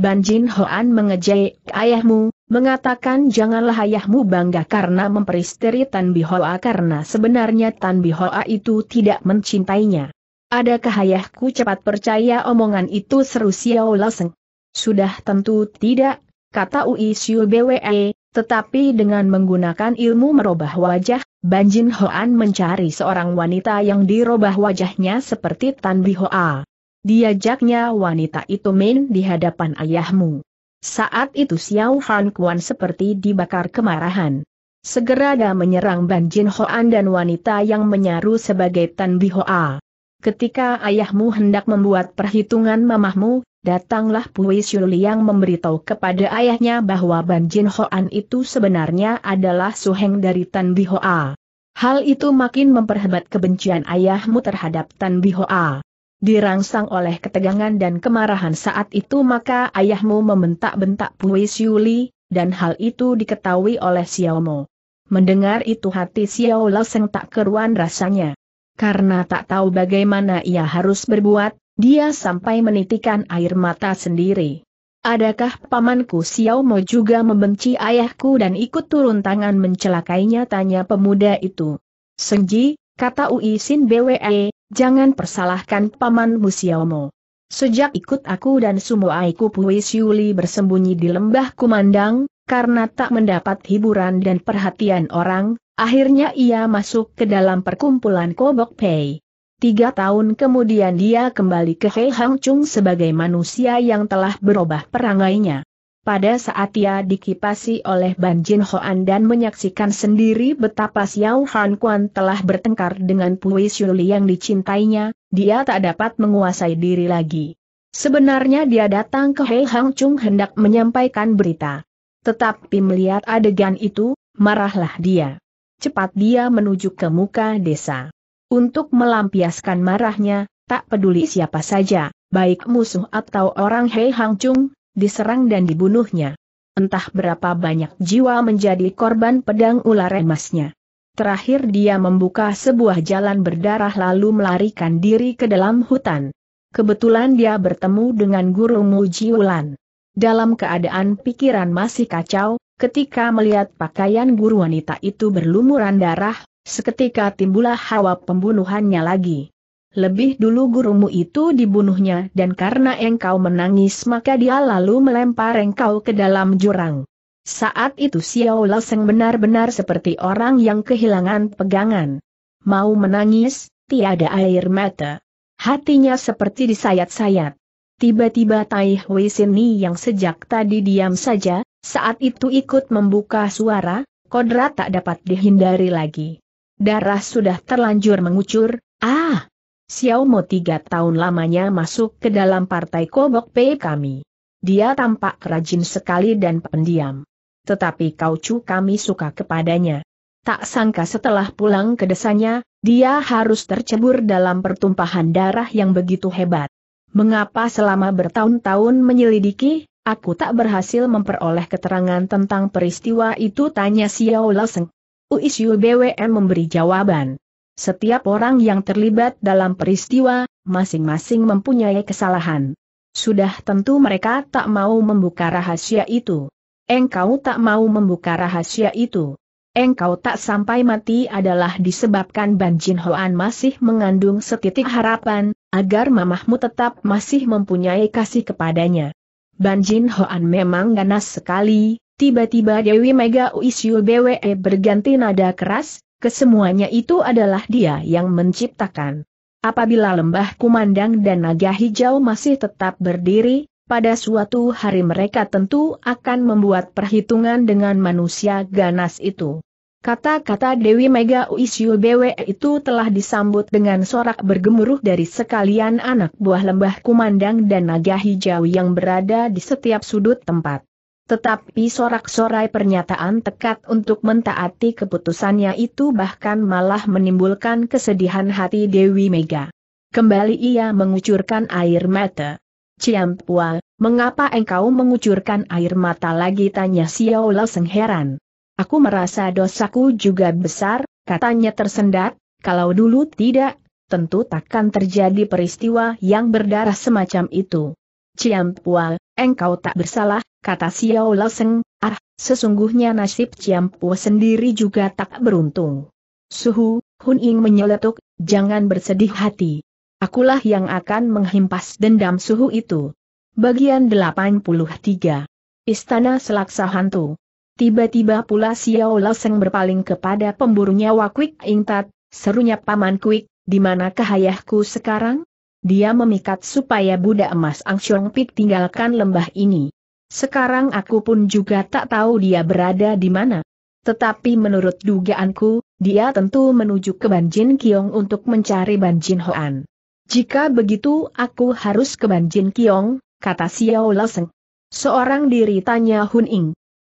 Ban Jin Hoan mengejek ayahmu, mengatakan janganlah ayahmu bangga karena memperistiri Tan Bihoa karena sebenarnya Tan Bihoa itu tidak mencintainya. Adakah ayahku cepat percaya omongan itu seru Xiao Laseng? Sudah tentu tidak, kata Ui Siu Bwe, tetapi dengan menggunakan ilmu merubah wajah, Banjin Hoan mencari seorang wanita yang dirubah wajahnya seperti Tan Bihoa. Diajaknya wanita itu main di hadapan ayahmu. Saat itu Xiao Han Kuan seperti dibakar kemarahan. Segera dia menyerang Banjin Hoan dan wanita yang menyaru sebagai Tan Bihoa. ketika ayahmu hendak membuat perhitungan mamahmu, datanglah Pui Syuli yang memberitahu kepada ayahnya bahwa Ban Jin Hoan itu sebenarnya adalah suheng dari Tan Bihoa. Hal itu makin memperhebat kebencian ayahmu terhadap Tan Bihoa. Dirangsang oleh ketegangan dan kemarahan saat itu maka ayahmu membentak-bentak Pui Syuli, dan hal itu diketahui oleh Xiaomo. Mendengar itu hati Xiao Seng tak keruan rasanya. Karena tak tahu bagaimana ia harus berbuat, dia sampai menitikan air mata sendiri. Adakah pamanku Xiao Mo juga membenci ayahku dan ikut turun tangan mencelakainya tanya pemuda itu. Senji, kata Ui Sin BWE, jangan persalahkan pamanmu Xiao Mo. Sejak ikut aku dan sumuaiku Pui Siuli bersembunyi di lembah kumandang, karena tak mendapat hiburan dan perhatian orang, Akhirnya ia masuk ke dalam perkumpulan Kobok Pei. Tiga tahun kemudian dia kembali ke Hei Hang Chung sebagai manusia yang telah berubah perangainya. Pada saat ia dikipasi oleh Ban Jin Hoan dan menyaksikan sendiri betapa Xiao Han Quan telah bertengkar dengan Pui Shuli yang dicintainya, dia tak dapat menguasai diri lagi. Sebenarnya dia datang ke Hei Hang Chung hendak menyampaikan berita. Tetapi melihat adegan itu, marahlah dia cepat dia menuju ke muka desa. Untuk melampiaskan marahnya, tak peduli siapa saja, baik musuh atau orang Hei Hang Chung, diserang dan dibunuhnya. Entah berapa banyak jiwa menjadi korban pedang ular emasnya. Terakhir dia membuka sebuah jalan berdarah lalu melarikan diri ke dalam hutan. Kebetulan dia bertemu dengan guru Muji Wulan. Dalam keadaan pikiran masih kacau, Ketika melihat pakaian guru wanita itu berlumuran darah, seketika timbullah hawa pembunuhannya lagi. Lebih dulu gurumu itu dibunuhnya dan karena engkau menangis maka dia lalu melempar engkau ke dalam jurang. Saat itu Xiao Laseng benar-benar seperti orang yang kehilangan pegangan. Mau menangis, tiada air mata. Hatinya seperti disayat-sayat. Tiba-tiba Tai Hui Sini yang sejak tadi diam saja, saat itu ikut membuka suara, kodrat tak dapat dihindari lagi. Darah sudah terlanjur mengucur, ah! Xiao Mo tiga tahun lamanya masuk ke dalam partai Kobok P kami. Dia tampak rajin sekali dan pendiam. Tetapi kau cu kami suka kepadanya. Tak sangka setelah pulang ke desanya, dia harus tercebur dalam pertumpahan darah yang begitu hebat. Mengapa selama bertahun-tahun menyelidiki, Aku tak berhasil memperoleh keterangan tentang peristiwa itu tanya Xiao Laseng. Uisyu BWM memberi jawaban. Setiap orang yang terlibat dalam peristiwa, masing-masing mempunyai kesalahan. Sudah tentu mereka tak mau membuka rahasia itu. Engkau tak mau membuka rahasia itu. Engkau tak sampai mati adalah disebabkan Ban Jin Hoan masih mengandung setitik harapan, agar mamahmu tetap masih mempunyai kasih kepadanya. Ban Jin Hoan memang ganas sekali, tiba-tiba Dewi Mega Uisyu BWE berganti nada keras, kesemuanya itu adalah dia yang menciptakan. Apabila lembah kumandang dan naga hijau masih tetap berdiri, pada suatu hari mereka tentu akan membuat perhitungan dengan manusia ganas itu. Kata-kata Dewi Mega Uisyu BW itu telah disambut dengan sorak bergemuruh dari sekalian anak buah lembah kumandang dan naga hijau yang berada di setiap sudut tempat. Tetapi sorak-sorai pernyataan tekad untuk mentaati keputusannya itu bahkan malah menimbulkan kesedihan hati Dewi Mega. Kembali ia mengucurkan air mata. Ciampua, mengapa engkau mengucurkan air mata lagi tanya Xiao Laseng heran. Aku merasa dosaku juga besar, katanya tersendat, kalau dulu tidak, tentu takkan terjadi peristiwa yang berdarah semacam itu. Ciampua, engkau tak bersalah, kata Xiao Laseng, ah, sesungguhnya nasib Ciampua sendiri juga tak beruntung. Suhu, Hun Ying menyeletuk, jangan bersedih hati. Akulah yang akan menghimpas dendam suhu itu. Bagian 83 Istana Selaksa Hantu Tiba-tiba pula Xiao Laseng berpaling kepada pemburunya Wakwik Ingtat, serunya Paman Kwik, di manakah ayahku sekarang? Dia memikat supaya budak emas Ang Xiong Pik tinggalkan lembah ini. Sekarang aku pun juga tak tahu dia berada di mana. Tetapi menurut dugaanku, dia tentu menuju ke Banjin Kiong untuk mencari Banjin Hoan. Jika begitu aku harus ke Banjin Kiong, kata Xiao Laseng. Seorang diri tanya Hun Ing.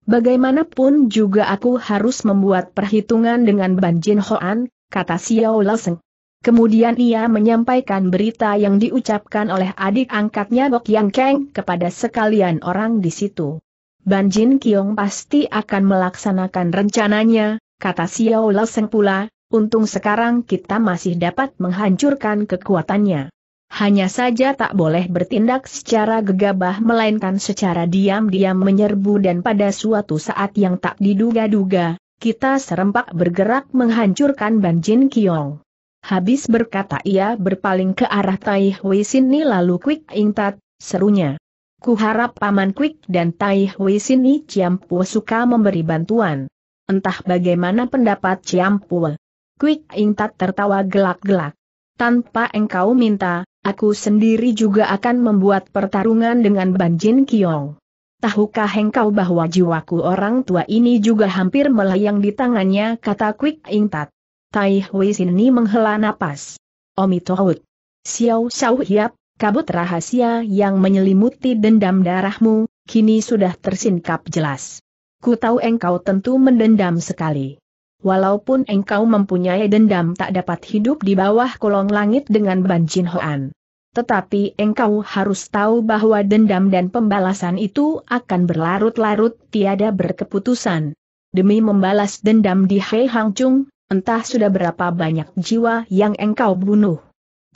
Bagaimanapun juga aku harus membuat perhitungan dengan Banjin Hoan, kata Xiao Laseng. Kemudian ia menyampaikan berita yang diucapkan oleh adik angkatnya Bok Yang Keng kepada sekalian orang di situ. Banjin Kiong pasti akan melaksanakan rencananya, kata Xiao Laseng pula, untung sekarang kita masih dapat menghancurkan kekuatannya. Hanya saja tak boleh bertindak secara gegabah melainkan secara diam-diam menyerbu dan pada suatu saat yang tak diduga-duga, kita serempak bergerak menghancurkan Banjin Kiong. Habis berkata ia berpaling ke arah Tai Hui Sini lalu Quick Ingtat, serunya. Kuharap Paman Quick dan Tai Hui Sini Ciampu suka memberi bantuan. Entah bagaimana pendapat Ciampu. Quick Ingtat tertawa gelak-gelak. Tanpa engkau minta, aku sendiri juga akan membuat pertarungan dengan Banjin Kiong. Tahukah engkau bahwa jiwaku orang tua ini juga hampir melayang di tangannya, kata Quick Ingtat. Tai Hui Sini menghela napas. Omi Tohut. Xiao Xiao Hiap, kabut rahasia yang menyelimuti dendam darahmu, kini sudah tersingkap jelas. Ku tahu engkau tentu mendendam sekali. Walaupun engkau mempunyai dendam tak dapat hidup di bawah kolong langit dengan Banjin Hoan. Tetapi engkau harus tahu bahwa dendam dan pembalasan itu akan berlarut-larut tiada berkeputusan. Demi membalas dendam di Hei Hang Chung, entah sudah berapa banyak jiwa yang engkau bunuh.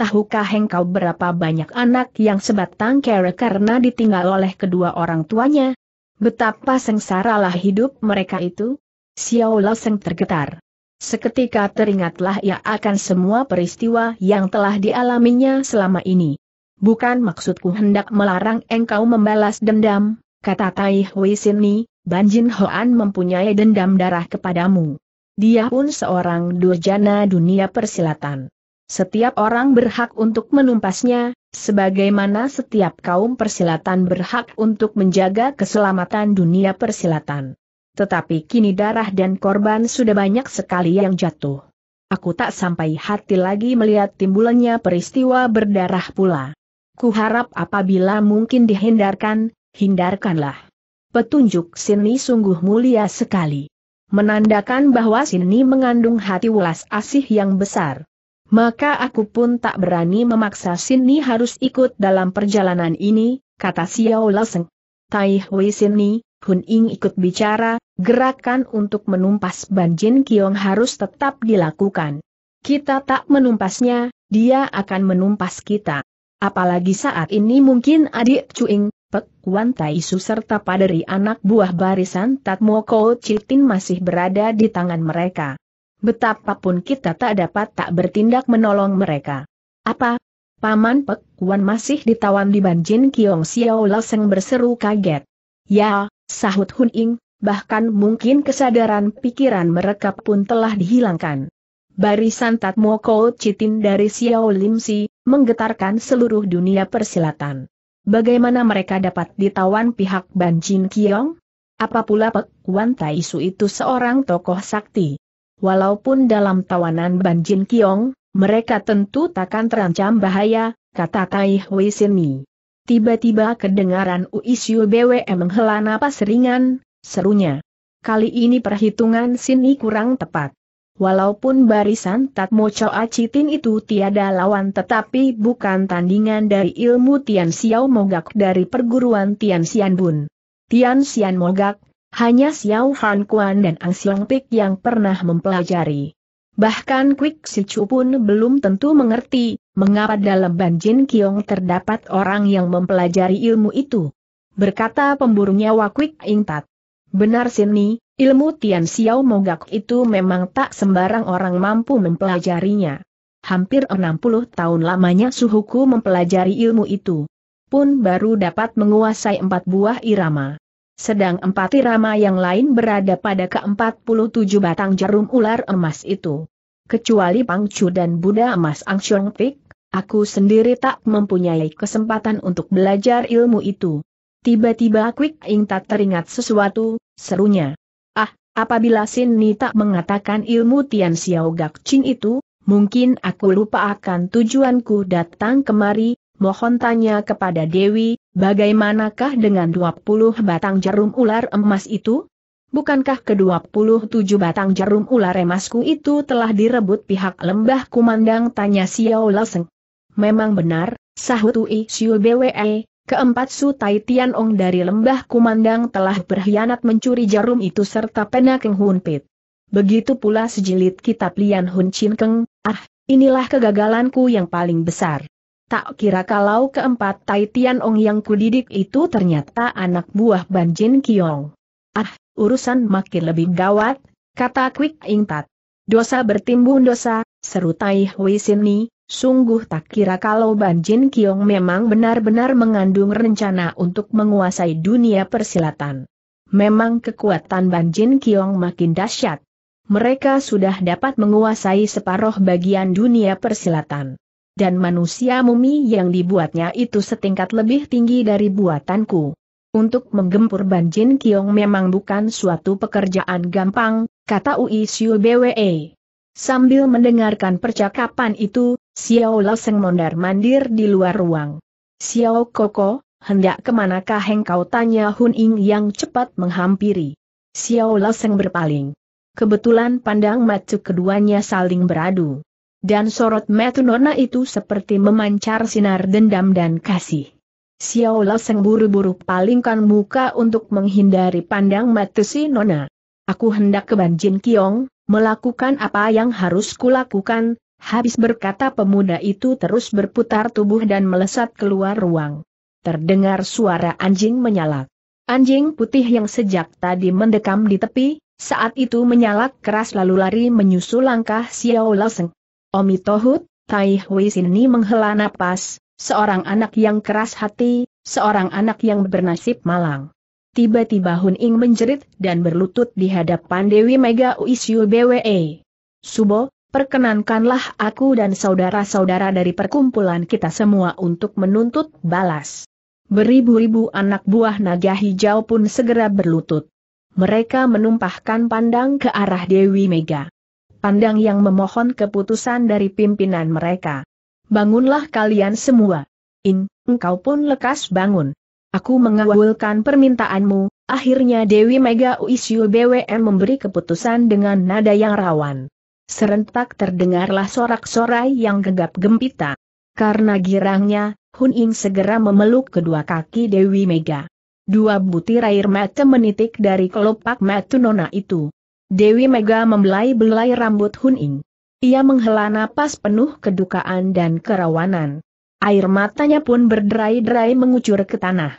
Tahukah engkau berapa banyak anak yang sebatang kere karena ditinggal oleh kedua orang tuanya? Betapa sengsaralah hidup mereka itu? Xiao Seng tergetar. Seketika teringatlah ia akan semua peristiwa yang telah dialaminya selama ini. Bukan maksudku hendak melarang engkau membalas dendam, kata Tai Hui Sini, Banjin Hoan mempunyai dendam darah kepadamu. Dia pun seorang durjana dunia persilatan. Setiap orang berhak untuk menumpasnya, sebagaimana setiap kaum persilatan berhak untuk menjaga keselamatan dunia persilatan. Tetapi kini darah dan korban sudah banyak sekali yang jatuh. Aku tak sampai hati lagi melihat timbulannya peristiwa berdarah pula. Kuharap apabila mungkin dihindarkan, hindarkanlah. Petunjuk sini sungguh mulia sekali. Menandakan bahwa sini mengandung hati welas asih yang besar. Maka aku pun tak berani memaksa sini harus ikut dalam perjalanan ini, kata Xiao Laseng. Tai Hui Sini, Hun Ing ikut bicara, gerakan untuk menumpas Banjin Kiong harus tetap dilakukan. Kita tak menumpasnya, dia akan menumpas kita. Apalagi saat ini mungkin adik Cuing, Pek Wan Taisu serta paderi anak buah barisan Tatmo Ko Citin masih berada di tangan mereka. Betapapun kita tak dapat tak bertindak menolong mereka. Apa? Paman Pek Wan masih ditawan di Banjin Kiong Xiao Laseng berseru kaget. Ya, sahut Hun Ing, bahkan mungkin kesadaran pikiran mereka pun telah dihilangkan. Barisan Tatmo Ko Citin dari Xiao Lim Si, menggetarkan seluruh dunia persilatan. Bagaimana mereka dapat ditawan pihak Ban Jin Kiong? Apa pula Pek Wan Taisu itu seorang tokoh sakti? Walaupun dalam tawanan Ban Jin Kiong, mereka tentu takkan terancam bahaya, kata Tai Hui Sini. Tiba-tiba kedengaran Uisyu BWM menghela napas ringan, serunya. Kali ini perhitungan sini kurang tepat. Walaupun barisan Tatmo Choa Citin itu tiada lawan tetapi bukan tandingan dari ilmu Tian Xiao Mogak dari perguruan Tian Xian Bun. Tian Xian Mogak, hanya Xiao Han Kuan dan Ang Xiong Pik yang pernah mempelajari. Bahkan Quick Sichu pun belum tentu mengerti, mengapa dalam Banjin Kiong terdapat orang yang mempelajari ilmu itu. Berkata pemburu nyawa Quick Ingtat. Benar sini, ilmu Tian Xiao Mogak itu memang tak sembarang orang mampu mempelajarinya. Hampir 60 tahun lamanya suhuku mempelajari ilmu itu. Pun baru dapat menguasai empat buah irama sedang empat irama yang lain berada pada ke-47 batang jarum ular emas itu. Kecuali Pangcu dan Buddha emas Ang Xiong Pik, aku sendiri tak mempunyai kesempatan untuk belajar ilmu itu. Tiba-tiba Quick Ing tak teringat sesuatu, serunya. Apabila Sin Ni tak mengatakan ilmu Tian Xiao Gak Ching itu, Mungkin aku lupa akan tujuanku datang kemari, mohon tanya kepada Dewi, bagaimanakah dengan 20 batang jarum ular emas itu? Bukankah ke-27 batang jarum ular emasku itu telah direbut pihak lembah kumandang tanya Xiao Laseng? Memang benar, sahut Ui Siu BWE, keempat Su Tai Tian Ong dari lembah kumandang telah berkhianat mencuri jarum itu serta pena Keng Hun Pit. Begitu pula sejilid kitab Lian Hun Chin Keng, ah, inilah kegagalanku yang paling besar. Tak kira kalau keempat Tai Tian Ong yang kudidik itu ternyata anak buah Ban Jin Kiong. Ah, urusan makin lebih gawat, kata Kwik Ingtat. Dosa bertimbun dosa, seru Tai Hui Sini, sungguh tak kira kalau Ban Jin Kiong memang benar-benar mengandung rencana untuk menguasai dunia persilatan. Memang kekuatan Ban Jin Kiong makin dahsyat. Mereka sudah dapat menguasai separuh bagian dunia persilatan. Dan manusia mumi yang dibuatnya itu setingkat lebih tinggi dari buatanku. Untuk menggempur Banjin Kiong memang bukan suatu pekerjaan gampang, kata Ui Siu BWE. Sambil mendengarkan percakapan itu, Xiao Laseng mondar-mandir di luar ruang. Xiao Koko, hendak ke manakah engkau tanya Hun Ing yang cepat menghampiri. Xiao Laseng berpaling. Kebetulan pandang mata keduanya saling beradu. Dan sorot mata nona itu seperti memancar sinar dendam dan kasih. Xiao Laseng buru-buru palingkan muka untuk menghindari pandang mata si Nona. Aku hendak ke Banjin Kiong, melakukan apa yang harus kulakukan, habis berkata pemuda itu terus berputar tubuh dan melesat keluar ruang. Terdengar suara anjing menyalak. Anjing putih yang sejak tadi mendekam di tepi, saat itu menyalak keras lalu lari menyusul langkah Xiao Laseng. Omi Tohut, Tai Hui Sini menghela napas, seorang anak yang keras hati, seorang anak yang bernasib malang. Tiba-tiba Hun Ing menjerit dan berlutut di hadapan Dewi Mega Uisyu BWE. Subo, perkenankanlah aku dan saudara-saudara dari perkumpulan kita semua untuk menuntut balas. Beribu-ribu anak buah naga hijau pun segera berlutut. Mereka menumpahkan pandang ke arah Dewi Mega. Pandang yang memohon keputusan dari pimpinan mereka. Bangunlah kalian semua. In, engkau pun lekas bangun. Aku mengawulkan permintaanmu, akhirnya Dewi Mega Uisyu BWM memberi keputusan dengan nada yang rawan. Serentak terdengarlah sorak-sorai yang gegap gempita. Karena girangnya, Hun Ing segera memeluk kedua kaki Dewi Mega. Dua butir air mata menitik dari kelopak mata nona itu. Dewi Mega membelai-belai rambut Hun Ing. Ia menghela napas penuh kedukaan dan kerawanan. Air matanya pun berderai-derai mengucur ke tanah.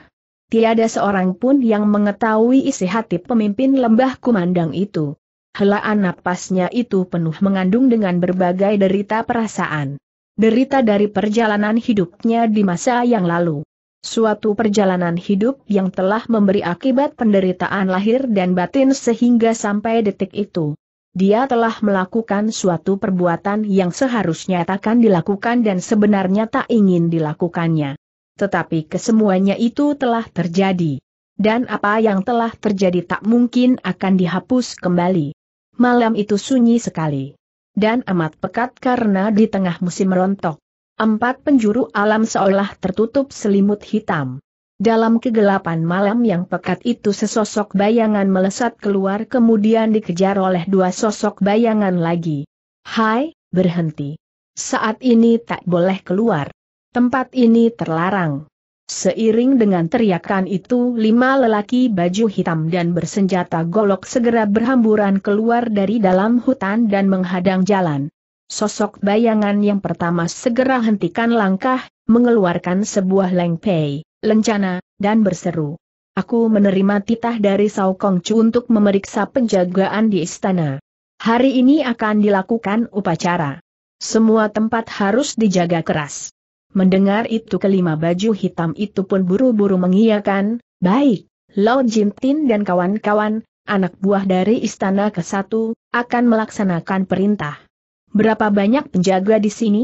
Tiada seorang pun yang mengetahui isi hati pemimpin lembah kumandang itu. Helaan napasnya itu penuh mengandung dengan berbagai derita perasaan. Derita dari perjalanan hidupnya di masa yang lalu. Suatu perjalanan hidup yang telah memberi akibat penderitaan lahir dan batin sehingga sampai detik itu dia telah melakukan suatu perbuatan yang seharusnya takkan dilakukan dan sebenarnya tak ingin dilakukannya. Tetapi kesemuanya itu telah terjadi. Dan apa yang telah terjadi tak mungkin akan dihapus kembali. Malam itu sunyi sekali. Dan amat pekat karena di tengah musim rontok. Empat penjuru alam seolah tertutup selimut hitam. Dalam kegelapan malam yang pekat itu sesosok bayangan melesat keluar kemudian dikejar oleh dua sosok bayangan lagi. Hai, berhenti. Saat ini tak boleh keluar. Tempat ini terlarang. Seiring dengan teriakan itu lima lelaki baju hitam dan bersenjata golok segera berhamburan keluar dari dalam hutan dan menghadang jalan. Sosok bayangan yang pertama segera hentikan langkah, mengeluarkan sebuah lengpei lencana, dan berseru. Aku menerima titah dari Sao Kongcu untuk memeriksa penjagaan di istana. Hari ini akan dilakukan upacara. Semua tempat harus dijaga keras. Mendengar itu kelima baju hitam itu pun buru-buru mengiyakan, baik, Lao Jintin dan kawan-kawan, anak buah dari istana ke-1, akan melaksanakan perintah. Berapa banyak penjaga di sini?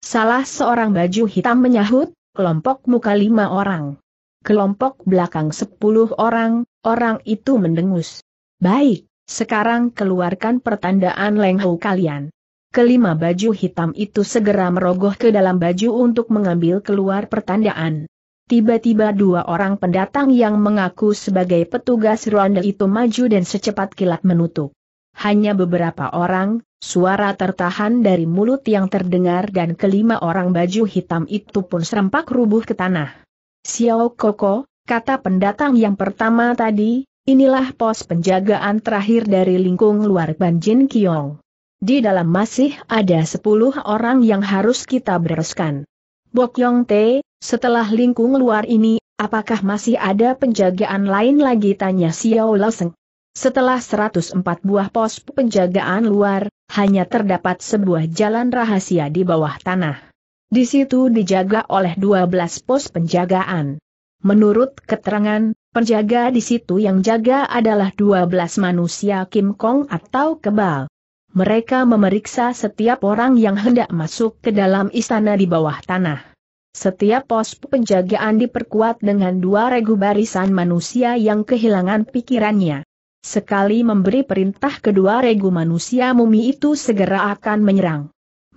Salah seorang baju hitam menyahut, kelompok muka lima orang. Kelompok belakang sepuluh orang, orang itu mendengus. Baik, sekarang keluarkan pertandaan lenghu kalian. Kelima baju hitam itu segera merogoh ke dalam baju untuk mengambil keluar pertandaan. Tiba-tiba dua orang pendatang yang mengaku sebagai petugas ronde itu maju dan secepat kilat menutup. Hanya beberapa orang, suara tertahan dari mulut yang terdengar dan kelima orang baju hitam itu pun serempak rubuh ke tanah. Xiao Koko, kata pendatang yang pertama tadi, inilah pos penjagaan terakhir dari lingkung luar Banjin Kiong. Di dalam masih ada sepuluh orang yang harus kita bereskan. Bok Yong Te, setelah lingkung luar ini, apakah masih ada penjagaan lain lagi tanya Xiao Seng. Setelah 104 buah pos penjagaan luar, hanya terdapat sebuah jalan rahasia di bawah tanah. Di situ dijaga oleh 12 pos penjagaan. Menurut keterangan, penjaga di situ yang jaga adalah 12 manusia Kim Kong atau kebal. Mereka memeriksa setiap orang yang hendak masuk ke dalam istana di bawah tanah. Setiap pos penjagaan diperkuat dengan dua regu barisan manusia yang kehilangan pikirannya. Sekali memberi perintah kedua regu manusia mumi itu segera akan menyerang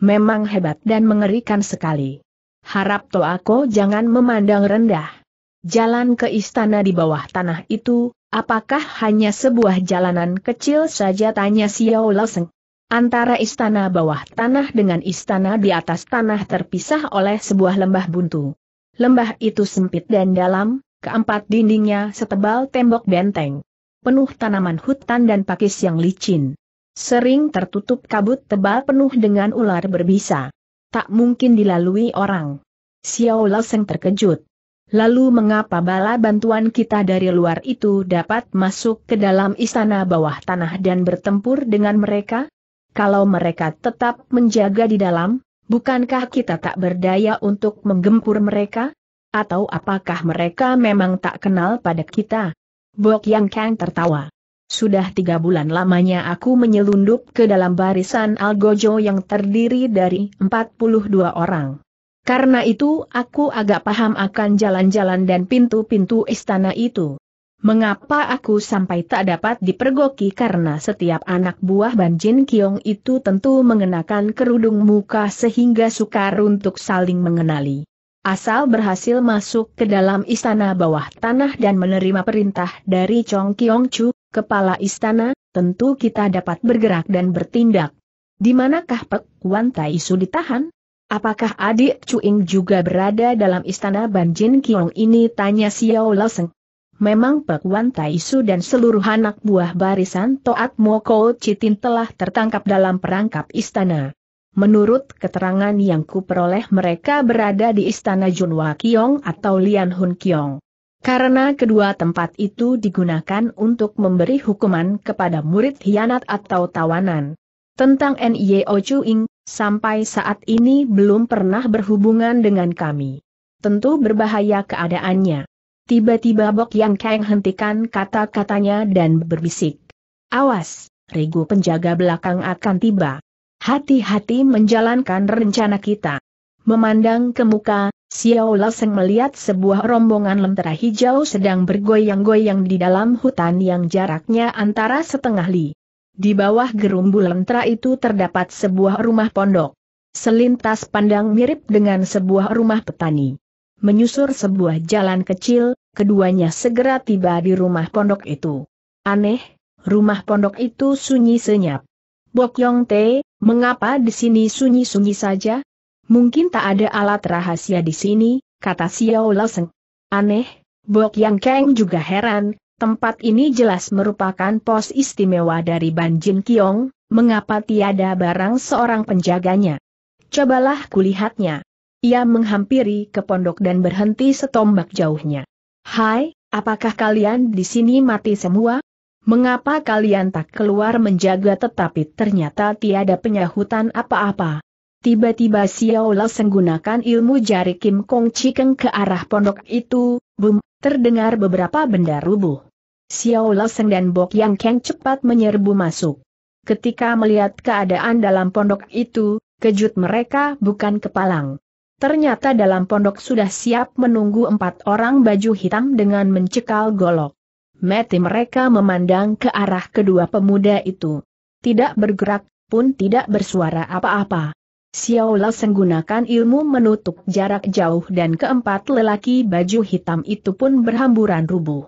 memang hebat dan mengerikan sekali. Harap Toako jangan memandang rendah. Jalan ke istana di bawah tanah itu, apakah hanya sebuah jalanan kecil saja tanya Xiao Leseng. Antara istana bawah tanah dengan istana di atas tanah terpisah oleh sebuah lembah buntu. Lembah itu sempit dan dalam, keempat dindingnya setebal tembok benteng. Penuh tanaman hutan dan pakis yang licin. Sering tertutup kabut tebal penuh dengan ular berbisa. Tak mungkin dilalui orang. Xiao Seng terkejut. Lalu mengapa bala bantuan kita dari luar itu dapat masuk ke dalam istana bawah tanah dan bertempur dengan mereka? Kalau mereka tetap menjaga di dalam, bukankah kita tak berdaya untuk menggempur mereka? Atau apakah mereka memang tak kenal pada kita? Bok Yang Kang tertawa. Sudah tiga bulan lamanya aku menyelundup ke dalam barisan Algojo yang terdiri dari 42 orang. Karena itu aku agak paham akan jalan-jalan dan pintu-pintu istana itu. Mengapa aku sampai tak dapat dipergoki karena setiap anak buah Banjin Kiong itu tentu mengenakan kerudung muka sehingga sukar untuk saling mengenali. Asal berhasil masuk ke dalam istana bawah tanah dan menerima perintah dari Chong Kiong Chu, kepala istana, tentu kita dapat bergerak dan bertindak. Di manakah Pek Wan Taisu ditahan? Apakah adik Cuing juga berada dalam istana Banjin Kiong ini? Tanya Xiao Laseng. Memang Pek Wan Taisu dan seluruh anak buah barisan Toat Moko Citin telah tertangkap dalam perangkap istana. Menurut keterangan yang kuperoleh mereka berada di istana Junwa Kiong atau Lian Hun Kiong. Karena kedua tempat itu digunakan untuk memberi hukuman kepada murid hianat atau tawanan. Tentang N.I.O. Chuing, sampai saat ini belum pernah berhubungan dengan kami. Tentu berbahaya keadaannya. Tiba-tiba Bok Yang Kang hentikan kata-katanya dan berbisik. Awas, Regu penjaga belakang akan tiba. Hati-hati menjalankan rencana kita. Memandang ke muka, Xiao Laseng melihat sebuah rombongan lentera hijau sedang bergoyang-goyang di dalam hutan yang jaraknya antara setengah li. Di bawah gerumbu lentera itu terdapat sebuah rumah pondok. Selintas pandang mirip dengan sebuah rumah petani. Menyusur sebuah jalan kecil, keduanya segera tiba di rumah pondok itu. Aneh, rumah pondok itu sunyi senyap. Bok Yong Te, mengapa di sini sunyi-sunyi saja? Mungkin tak ada alat rahasia di sini, kata Xiao Laseng. Aneh, Bok Yang Kang juga heran, tempat ini jelas merupakan pos istimewa dari Ban Jin Kiong, mengapa tiada barang seorang penjaganya? Cobalah kulihatnya. Ia menghampiri ke pondok dan berhenti setombak jauhnya. Hai, apakah kalian di sini mati semua? Mengapa kalian tak keluar menjaga tetapi ternyata tiada penyahutan apa-apa? Tiba-tiba Xiao Lao menggunakan ilmu jari Kim Kong Cikeng ke arah pondok itu, bum, terdengar beberapa benda rubuh. Xiao Lao dan Bok Yang Keng cepat menyerbu masuk. Ketika melihat keadaan dalam pondok itu, kejut mereka bukan kepalang. Ternyata dalam pondok sudah siap menunggu empat orang baju hitam dengan mencekal golok. Mati mereka memandang ke arah kedua pemuda itu. Tidak bergerak, pun tidak bersuara apa-apa. Xiao Lao menggunakan ilmu menutup jarak jauh dan keempat lelaki baju hitam itu pun berhamburan rubuh.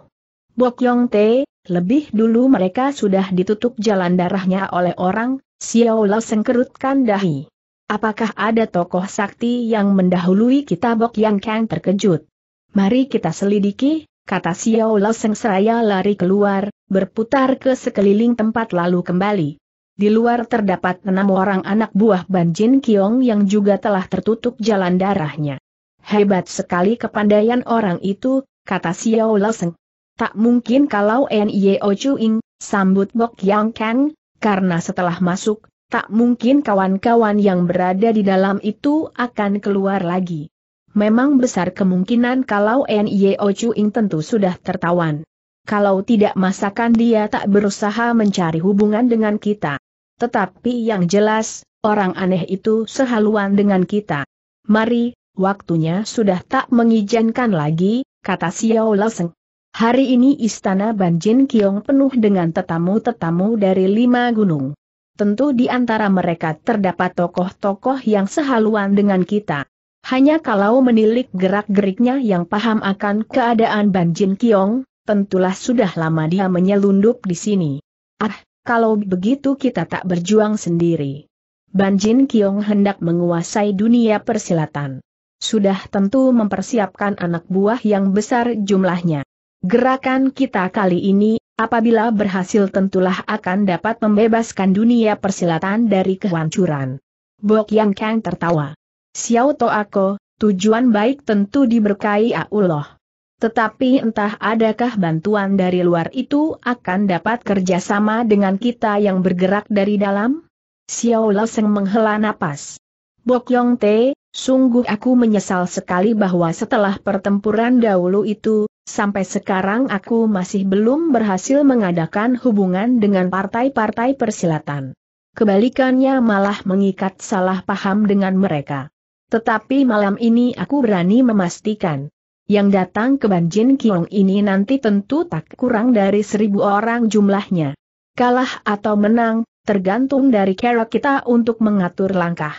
Bok Yong Te, lebih dulu mereka sudah ditutup jalan darahnya oleh orang, Xiao Lao sengkerutkan dahi. Apakah ada tokoh sakti yang mendahului kita Bok Yang Kang terkejut? Mari kita selidiki, kata Xiao Lao Seng seraya lari keluar, berputar ke sekeliling tempat lalu kembali. Di luar terdapat enam orang anak buah Ban Jin Kiong yang juga telah tertutup jalan darahnya. Hebat sekali kepandaian orang itu, kata Xiao Lao Seng. Tak mungkin kalau N.I.O. Chuing, sambut Bok Yang Kang, karena setelah masuk, tak mungkin kawan-kawan yang berada di dalam itu akan keluar lagi. Memang besar kemungkinan kalau N.I.O. Chuing tentu sudah tertawan. Kalau tidak masakan dia tak berusaha mencari hubungan dengan kita. Tetapi yang jelas, orang aneh itu sehaluan dengan kita. Mari, waktunya sudah tak mengizinkan lagi, kata Xiao Laseng. Hari ini istana Banjin Kiong penuh dengan tetamu-tetamu dari lima gunung. Tentu di antara mereka terdapat tokoh-tokoh yang sehaluan dengan kita. Hanya kalau menilik gerak-geriknya yang paham akan keadaan Banjin Kiong, tentulah sudah lama dia menyelundup di sini. Ah, kalau begitu kita tak berjuang sendiri. Banjin Kiong hendak menguasai dunia persilatan. Sudah tentu mempersiapkan anak buah yang besar jumlahnya. Gerakan kita kali ini, apabila berhasil tentulah akan dapat membebaskan dunia persilatan dari kehancuran. Bok Yang Kang tertawa. Xiao To Ako, tujuan baik tentu diberkahi Allah. Tetapi entah adakah bantuan dari luar itu akan dapat kerjasama dengan kita yang bergerak dari dalam? Xiao Seng menghela napas. Bok Yong Te, sungguh aku menyesal sekali bahwa setelah pertempuran dahulu itu, sampai sekarang aku masih belum berhasil mengadakan hubungan dengan partai-partai persilatan. Kebalikannya malah mengikat salah paham dengan mereka. Tetapi malam ini aku berani memastikan. Yang datang ke Banjin Kiong ini nanti tentu tak kurang dari seribu orang jumlahnya. Kalah atau menang, tergantung dari cara kita untuk mengatur langkah.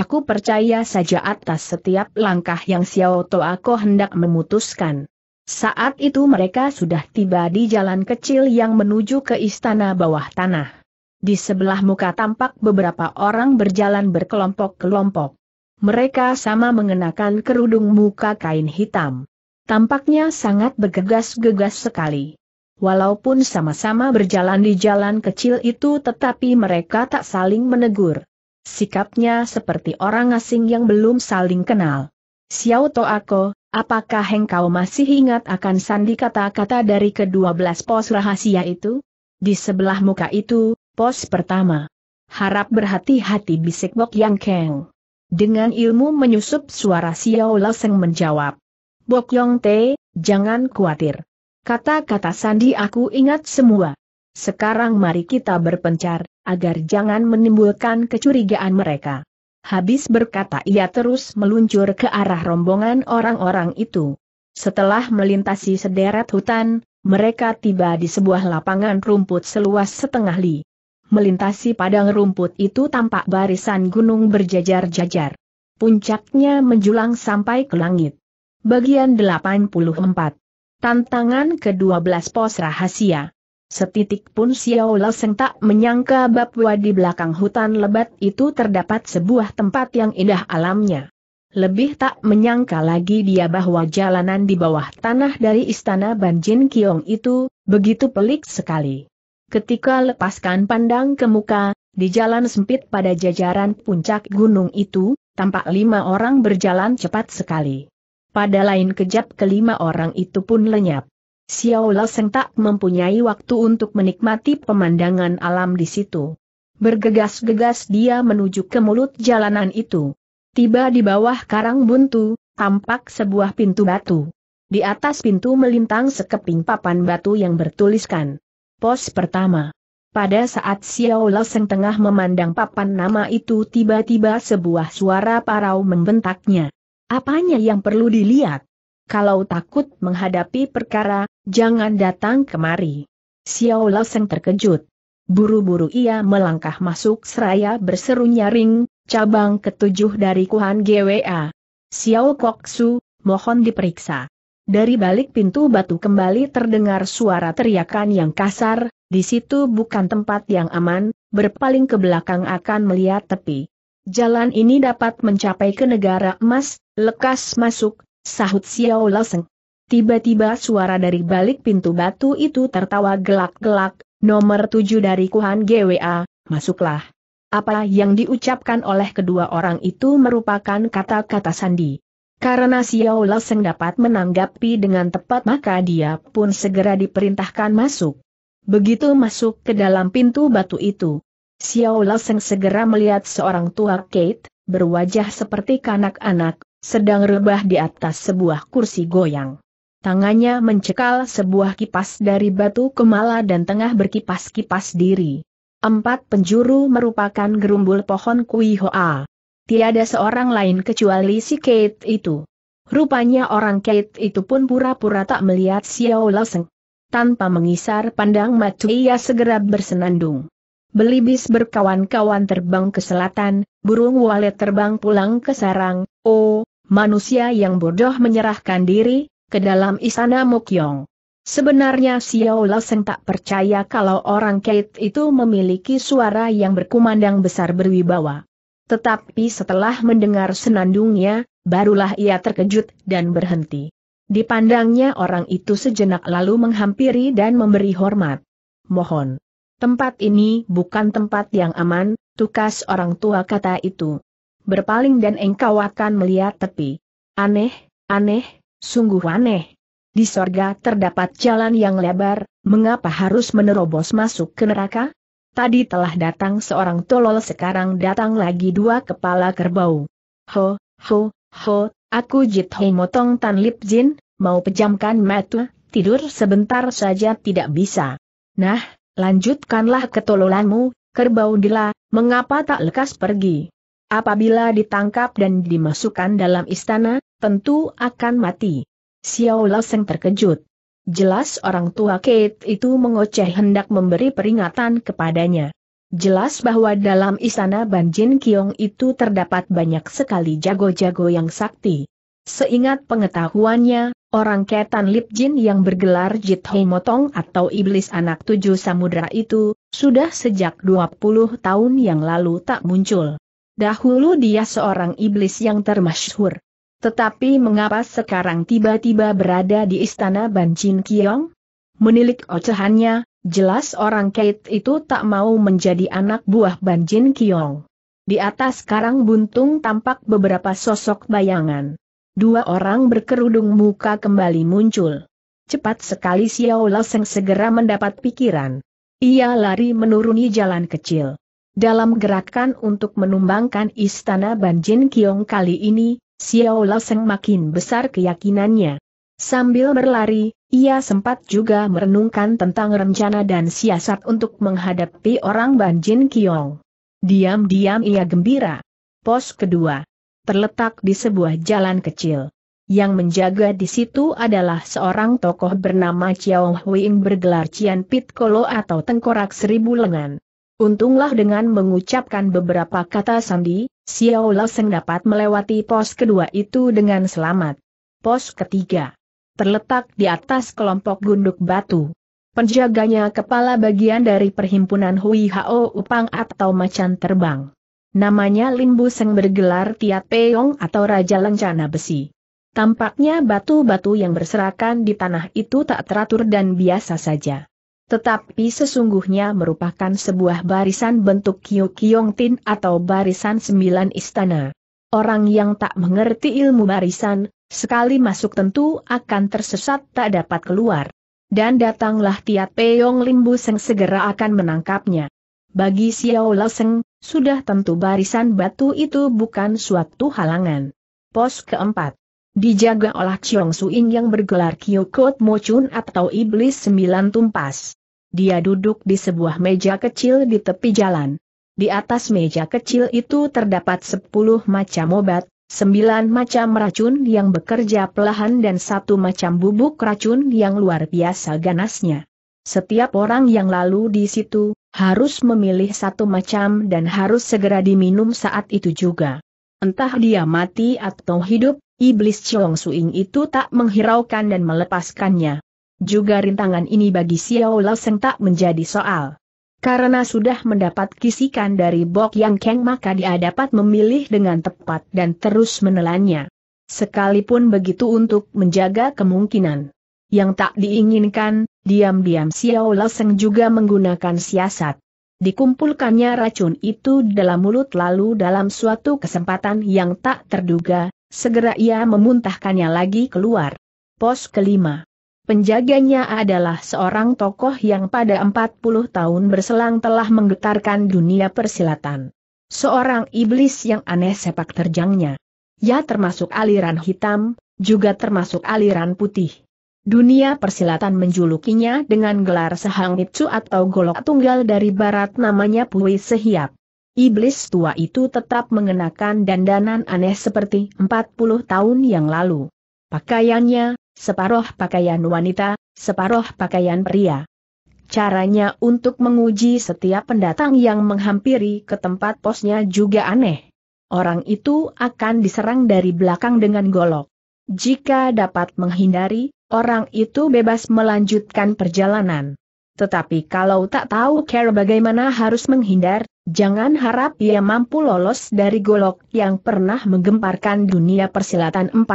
Aku percaya saja atas setiap langkah yang Xiao Toako hendak memutuskan. Saat itu mereka sudah tiba di jalan kecil yang menuju ke istana bawah tanah. Di sebelah muka tampak beberapa orang berjalan berkelompok-kelompok. Mereka sama mengenakan kerudung muka kain hitam. Tampaknya sangat bergegas-gegas sekali. Walaupun sama-sama berjalan di jalan kecil itu tetapi mereka tak saling menegur. Sikapnya seperti orang asing yang belum saling kenal. Xiao Toako, apakah engkau masih ingat akan sandi kata-kata dari kedua belas pos rahasia itu? Di sebelah muka itu, pos pertama. Harap berhati-hati bisik Bok Yang Keng. Dengan ilmu menyusup suara Xiao Laseng menjawab. Bok Yong Te, jangan khawatir. Kata-kata Sandi aku ingat semua. Sekarang mari kita berpencar, agar jangan menimbulkan kecurigaan mereka. Habis berkata ia terus meluncur ke arah rombongan orang-orang itu. Setelah melintasi sederet hutan, mereka tiba di sebuah lapangan rumput seluas setengah li melintasi padang rumput itu tampak barisan gunung berjajar-jajar. Puncaknya menjulang sampai ke langit. Bagian 84 Tantangan ke-12 pos rahasia Setitik pun Xiao Seng tak menyangka bahwa di belakang hutan lebat itu terdapat sebuah tempat yang indah alamnya. Lebih tak menyangka lagi dia bahwa jalanan di bawah tanah dari istana Banjin Kiong itu, begitu pelik sekali. Ketika lepaskan pandang ke muka, di jalan sempit pada jajaran puncak gunung itu, tampak lima orang berjalan cepat sekali. Pada lain kejap kelima orang itu pun lenyap. Xiao Seng tak mempunyai waktu untuk menikmati pemandangan alam di situ. Bergegas-gegas dia menuju ke mulut jalanan itu. Tiba di bawah karang buntu, tampak sebuah pintu batu. Di atas pintu melintang sekeping papan batu yang bertuliskan Pos pertama. Pada saat Xiao Seng tengah memandang papan nama itu tiba-tiba sebuah suara parau membentaknya. Apanya yang perlu dilihat? Kalau takut menghadapi perkara, jangan datang kemari. Xiao Seng terkejut. buru-buru ia melangkah masuk seraya berseru nyaring, cabang ketujuh dari Kuhan GWA. Xiao Kok Su, mohon diperiksa. Dari balik pintu batu kembali terdengar suara teriakan yang kasar, di situ bukan tempat yang aman, berpaling ke belakang akan melihat tepi. Jalan ini dapat mencapai ke negara emas, lekas masuk, sahut Xiao Laseng. Tiba-tiba suara dari balik pintu batu itu tertawa gelak-gelak, nomor tujuh dari Kuhan GWA, masuklah. Apa yang diucapkan oleh kedua orang itu merupakan kata-kata sandi. Karena Xiao Laseng dapat menanggapi dengan tepat maka dia pun segera diperintahkan masuk. Begitu masuk ke dalam pintu batu itu, Xiao Laseng segera melihat seorang tua Kate, berwajah seperti kanak-anak, sedang rebah di atas sebuah kursi goyang. Tangannya mencekal sebuah kipas dari batu kemala dan tengah berkipas-kipas diri. Empat penjuru merupakan gerumbul pohon kui hoa. Tiada seorang lain kecuali si Kate itu. Rupanya orang Kate itu pun pura-pura tak melihat Xiao Laseng. Tanpa mengisar pandang mata ia segera bersenandung. Belibis berkawan-kawan terbang ke selatan, burung walet terbang pulang ke sarang, oh, manusia yang bodoh menyerahkan diri, ke dalam istana Mokyong. Sebenarnya Xiao Laseng tak percaya kalau orang Kate itu memiliki suara yang berkumandang besar berwibawa. Tetapi setelah mendengar senandungnya, barulah ia terkejut dan berhenti. Dipandangnya orang itu sejenak lalu menghampiri dan memberi hormat. Mohon. Tempat ini bukan tempat yang aman, tukas orang tua kata itu. Berpaling dan engkau akan melihat tepi. Aneh, aneh, sungguh aneh. Di sorga terdapat jalan yang lebar, mengapa harus menerobos masuk ke neraka? Tadi telah datang seorang tolol sekarang datang lagi dua kepala kerbau. Ho, ho, ho, aku Jit Hei Motong Tan Lip Jin, mau pejamkan mata, tidur sebentar saja tidak bisa. Nah, Lanjutkanlah ketololanmu, kerbau gila, mengapa tak lekas pergi? Apabila ditangkap dan dimasukkan dalam istana, tentu akan mati. Xiao Laseng terkejut. Jelas orang tua Kate itu mengoceh hendak memberi peringatan kepadanya. Jelas bahwa dalam istana Banjin Kiong itu terdapat banyak sekali jago-jago yang sakti. Seingat pengetahuannya, Orang Ketan Lip Jin yang bergelar Jit Hei Motong atau Iblis Anak Tujuh Samudra itu, sudah sejak 20 tahun yang lalu tak muncul. Dahulu dia seorang iblis yang termasyhur. Tetapi mengapa sekarang tiba-tiba berada di istana Ban Jin Kiong? Menilik ocehannya, jelas orang Kate itu tak mau menjadi anak buah Ban Jin Kiong. Di atas karang buntung tampak beberapa sosok bayangan. Dua orang berkerudung muka kembali muncul. Cepat sekali Xiao Laseng segera mendapat pikiran. Ia lari menuruni jalan kecil. Dalam gerakan untuk menumbangkan istana Banjin Kiong kali ini, Xiao Laseng makin besar keyakinannya. Sambil berlari, ia sempat juga merenungkan tentang rencana dan siasat untuk menghadapi orang Banjin Kiong. Diam-diam ia gembira. Pos kedua terletak di sebuah jalan kecil. Yang menjaga di situ adalah seorang tokoh bernama Chiao Huing bergelar Cian Pit Kolo atau Tengkorak Seribu Lengan. Untunglah dengan mengucapkan beberapa kata sandi, Xiao Laseng dapat melewati pos kedua itu dengan selamat. Pos ketiga terletak di atas kelompok gunduk batu. Penjaganya kepala bagian dari perhimpunan Hui Hao Upang atau macan terbang. Namanya Limbu Seng bergelar Tiat Peong atau Raja Lencana Besi. Tampaknya batu-batu yang berserakan di tanah itu tak teratur dan biasa saja. Tetapi sesungguhnya merupakan sebuah barisan bentuk Kio Kiong Tin atau barisan sembilan istana. Orang yang tak mengerti ilmu barisan, sekali masuk tentu akan tersesat tak dapat keluar. Dan datanglah Tiat Peong Limbu Seng segera akan menangkapnya. Bagi Xiao Laseng, sudah tentu barisan batu itu bukan suatu halangan. Pos keempat. Dijaga oleh Chiong Suing yang bergelar Kyokot Mochun atau Iblis Sembilan Tumpas. Dia duduk di sebuah meja kecil di tepi jalan. Di atas meja kecil itu terdapat sepuluh macam obat, sembilan macam racun yang bekerja pelahan dan satu macam bubuk racun yang luar biasa ganasnya. Setiap orang yang lalu di situ, harus memilih satu macam dan harus segera diminum saat itu juga. Entah dia mati atau hidup, iblis Chong Suing itu tak menghiraukan dan melepaskannya. Juga rintangan ini bagi Xiao Seng tak menjadi soal. Karena sudah mendapat kisikan dari Bok Yang Keng maka dia dapat memilih dengan tepat dan terus menelannya. Sekalipun begitu untuk menjaga kemungkinan yang tak diinginkan, diam-diam Xiao Seng juga menggunakan siasat. Dikumpulkannya racun itu dalam mulut lalu dalam suatu kesempatan yang tak terduga, segera ia memuntahkannya lagi keluar. Pos kelima. Penjaganya adalah seorang tokoh yang pada 40 tahun berselang telah menggetarkan dunia persilatan. Seorang iblis yang aneh sepak terjangnya. Ya termasuk aliran hitam, juga termasuk aliran putih. Dunia persilatan menjulukinya dengan gelar Sehangitsu atau golok tunggal dari barat namanya Pui Sehiap. Iblis tua itu tetap mengenakan dandanan aneh seperti 40 tahun yang lalu. Pakaiannya, separuh pakaian wanita, separuh pakaian pria. Caranya untuk menguji setiap pendatang yang menghampiri ke tempat posnya juga aneh. Orang itu akan diserang dari belakang dengan golok. Jika dapat menghindari, orang itu bebas melanjutkan perjalanan. Tetapi kalau tak tahu cara bagaimana harus menghindar, jangan harap ia mampu lolos dari golok yang pernah menggemparkan dunia persilatan 40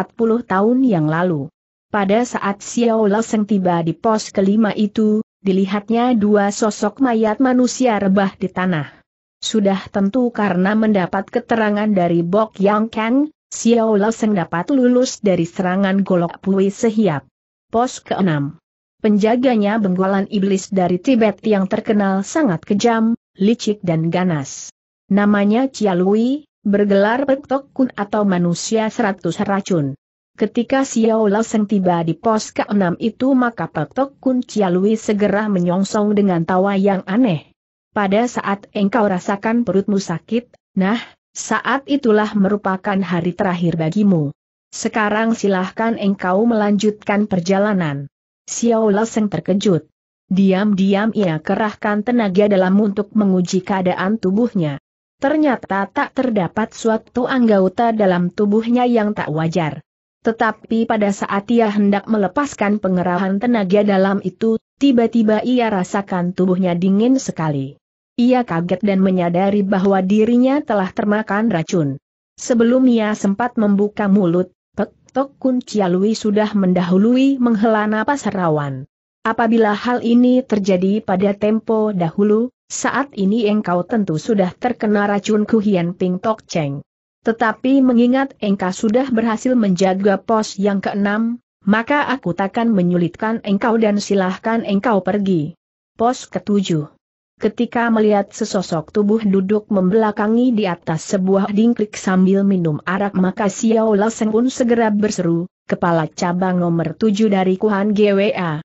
tahun yang lalu. Pada saat Xiao Laseng tiba di pos kelima itu, dilihatnya dua sosok mayat manusia rebah di tanah. Sudah tentu karena mendapat keterangan dari Bok Yang Kang, Xiao Laseng dapat lulus dari serangan golok Pui Sehiap. Pos ke-6. Penjaganya benggolan iblis dari Tibet yang terkenal sangat kejam, licik dan ganas. Namanya Cialui, bergelar Pektok Kun atau manusia seratus racun. Ketika Xiao Seng tiba di pos ke-6 itu maka Pektok Kun Cialui segera menyongsong dengan tawa yang aneh. Pada saat engkau rasakan perutmu sakit, nah, saat itulah merupakan hari terakhir bagimu. Sekarang silahkan engkau melanjutkan perjalanan. Xiao Leseng terkejut. Diam-diam ia kerahkan tenaga dalam untuk menguji keadaan tubuhnya. Ternyata tak terdapat suatu anggota dalam tubuhnya yang tak wajar. Tetapi pada saat ia hendak melepaskan pengerahan tenaga dalam itu, tiba-tiba ia rasakan tubuhnya dingin sekali. Ia kaget dan menyadari bahwa dirinya telah termakan racun. Sebelum ia sempat membuka mulut, Tok Kun Cialui sudah mendahului menghela napas rawan. Apabila hal ini terjadi pada tempo dahulu, saat ini engkau tentu sudah terkena racun Kuhian Ping Tok Cheng. Tetapi mengingat engkau sudah berhasil menjaga pos yang keenam, maka aku takkan menyulitkan engkau dan silahkan engkau pergi. Pos ketujuh. Ketika melihat sesosok tubuh duduk membelakangi di atas sebuah dingklik sambil minum arak maka Xiao Laseng pun segera berseru, kepala cabang nomor tujuh dari Kuhan GWA.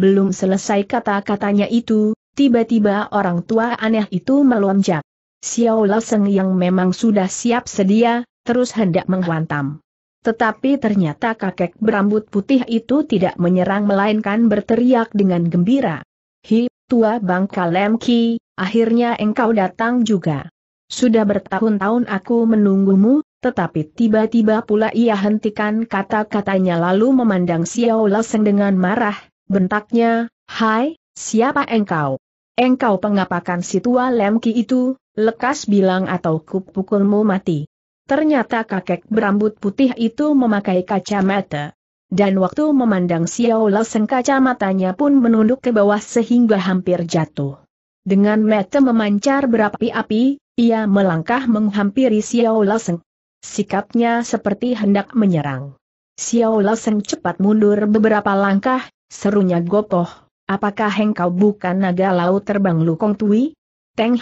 Belum selesai kata-katanya itu, tiba-tiba orang tua aneh itu melonjak. Xiao Laseng yang memang sudah siap sedia, terus hendak menghantam. Tetapi ternyata kakek berambut putih itu tidak menyerang melainkan berteriak dengan gembira. Hi, tua bangka Lemki, akhirnya engkau datang juga. Sudah bertahun-tahun aku menunggumu, tetapi tiba-tiba pula ia hentikan kata-katanya lalu memandang Xiao Leseng dengan marah, bentaknya, Hai, siapa engkau? Engkau pengapakan si tua Lemki itu, lekas bilang atau kupukulmu mati. Ternyata kakek berambut putih itu memakai kacamata dan waktu memandang Xiao Leseng kacamatanya pun menunduk ke bawah sehingga hampir jatuh. Dengan mata memancar berapi-api, ia melangkah menghampiri Xiao Leseng. Sikapnya seperti hendak menyerang. Xiao Leseng cepat mundur beberapa langkah, serunya gopoh, apakah engkau bukan naga laut terbang Lukong Tui? Teng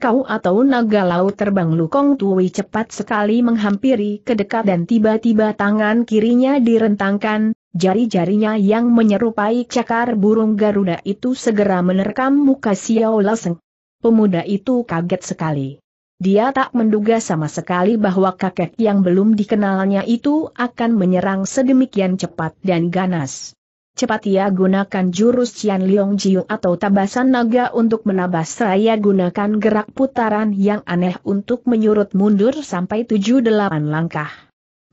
kau atau naga laut terbang Lukong Tui cepat sekali menghampiri ke dekat dan tiba-tiba tangan kirinya direntangkan, jari-jarinya yang menyerupai cakar burung Garuda itu segera menerkam muka Xiao Laseng. Pemuda itu kaget sekali. Dia tak menduga sama sekali bahwa kakek yang belum dikenalnya itu akan menyerang sedemikian cepat dan ganas. Cepat ia gunakan jurus Cian Liong Jiu atau tabasan naga untuk menabas raya gunakan gerak putaran yang aneh untuk menyurut mundur sampai tujuh delapan langkah.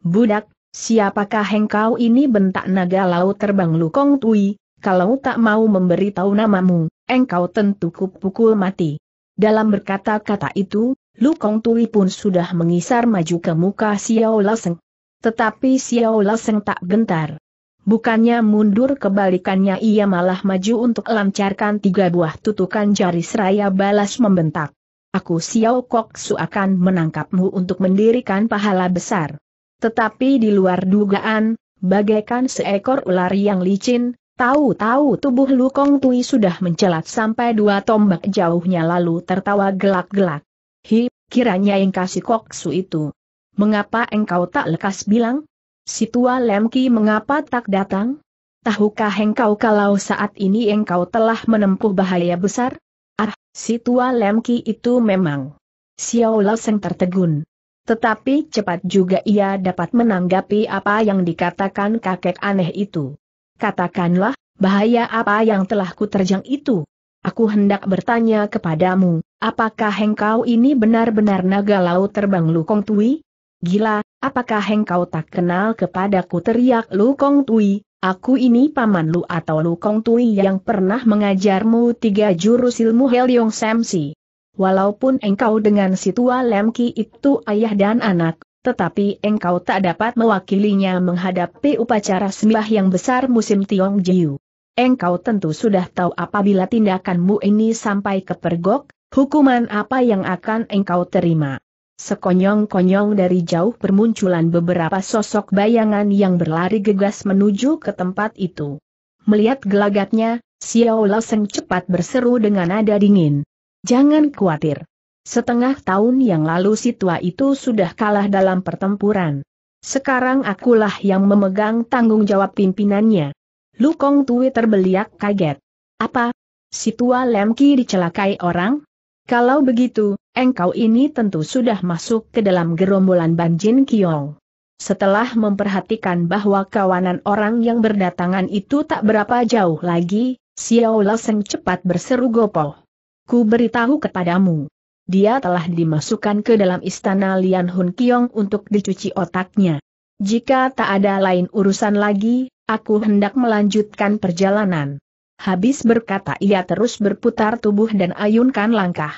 Budak, siapakah engkau ini bentak naga laut terbang Lukong Tui, kalau tak mau memberitahu namamu, engkau tentu kupukul mati. Dalam berkata-kata itu, Lukong Tui pun sudah mengisar maju ke muka Xiao Laseng. Tetapi Xiao Laseng tak gentar. Bukannya mundur kebalikannya ia malah maju untuk lancarkan tiga buah tutukan jari seraya balas membentak. Aku Xiao Kok Su akan menangkapmu untuk mendirikan pahala besar. Tetapi di luar dugaan, bagaikan seekor ular yang licin, tahu-tahu tubuh Lukong Tui sudah mencelat sampai dua tombak jauhnya lalu tertawa gelak-gelak. Hi, kiranya yang kasih Kok Su itu. Mengapa engkau tak lekas bilang? Si tua Lemki mengapa tak datang? Tahukah engkau kalau saat ini engkau telah menempuh bahaya besar? Ah, si tua Lemki itu memang. Xiao Laseng tertegun. Tetapi cepat juga ia dapat menanggapi apa yang dikatakan kakek aneh itu. Katakanlah, bahaya apa yang telah kuterjang itu? Aku hendak bertanya kepadamu, apakah engkau ini benar-benar naga laut terbang Lukong Tui? Gila, apakah engkau tak kenal kepadaku teriak Lu Kong Tui, aku ini paman Lu atau Lu Kong Tui yang pernah mengajarmu tiga jurus ilmu Heliong Samsi. Walaupun engkau dengan si tua Lemki itu ayah dan anak, tetapi engkau tak dapat mewakilinya menghadapi upacara sembah yang besar musim Tiong Jiu. Engkau tentu sudah tahu apabila tindakanmu ini sampai ke pergok, hukuman apa yang akan engkau terima. Sekonyong-konyong dari jauh bermunculan beberapa sosok bayangan yang berlari gegas menuju ke tempat itu. Melihat gelagatnya, Xiao Laseng cepat berseru dengan nada dingin. Jangan khawatir. Setengah tahun yang lalu si tua itu sudah kalah dalam pertempuran. Sekarang akulah yang memegang tanggung jawab pimpinannya. Lukong Tui terbeliak kaget. Apa? Si tua Lemki dicelakai orang? Kalau begitu, engkau ini tentu sudah masuk ke dalam gerombolan Banjin Kiong. Setelah memperhatikan bahwa kawanan orang yang berdatangan itu tak berapa jauh lagi, Xiao Laseng cepat berseru gopoh. Ku beritahu kepadamu. Dia telah dimasukkan ke dalam istana Lian Hun Kiong untuk dicuci otaknya. Jika tak ada lain urusan lagi, aku hendak melanjutkan perjalanan. Habis berkata ia terus berputar tubuh dan ayunkan langkah.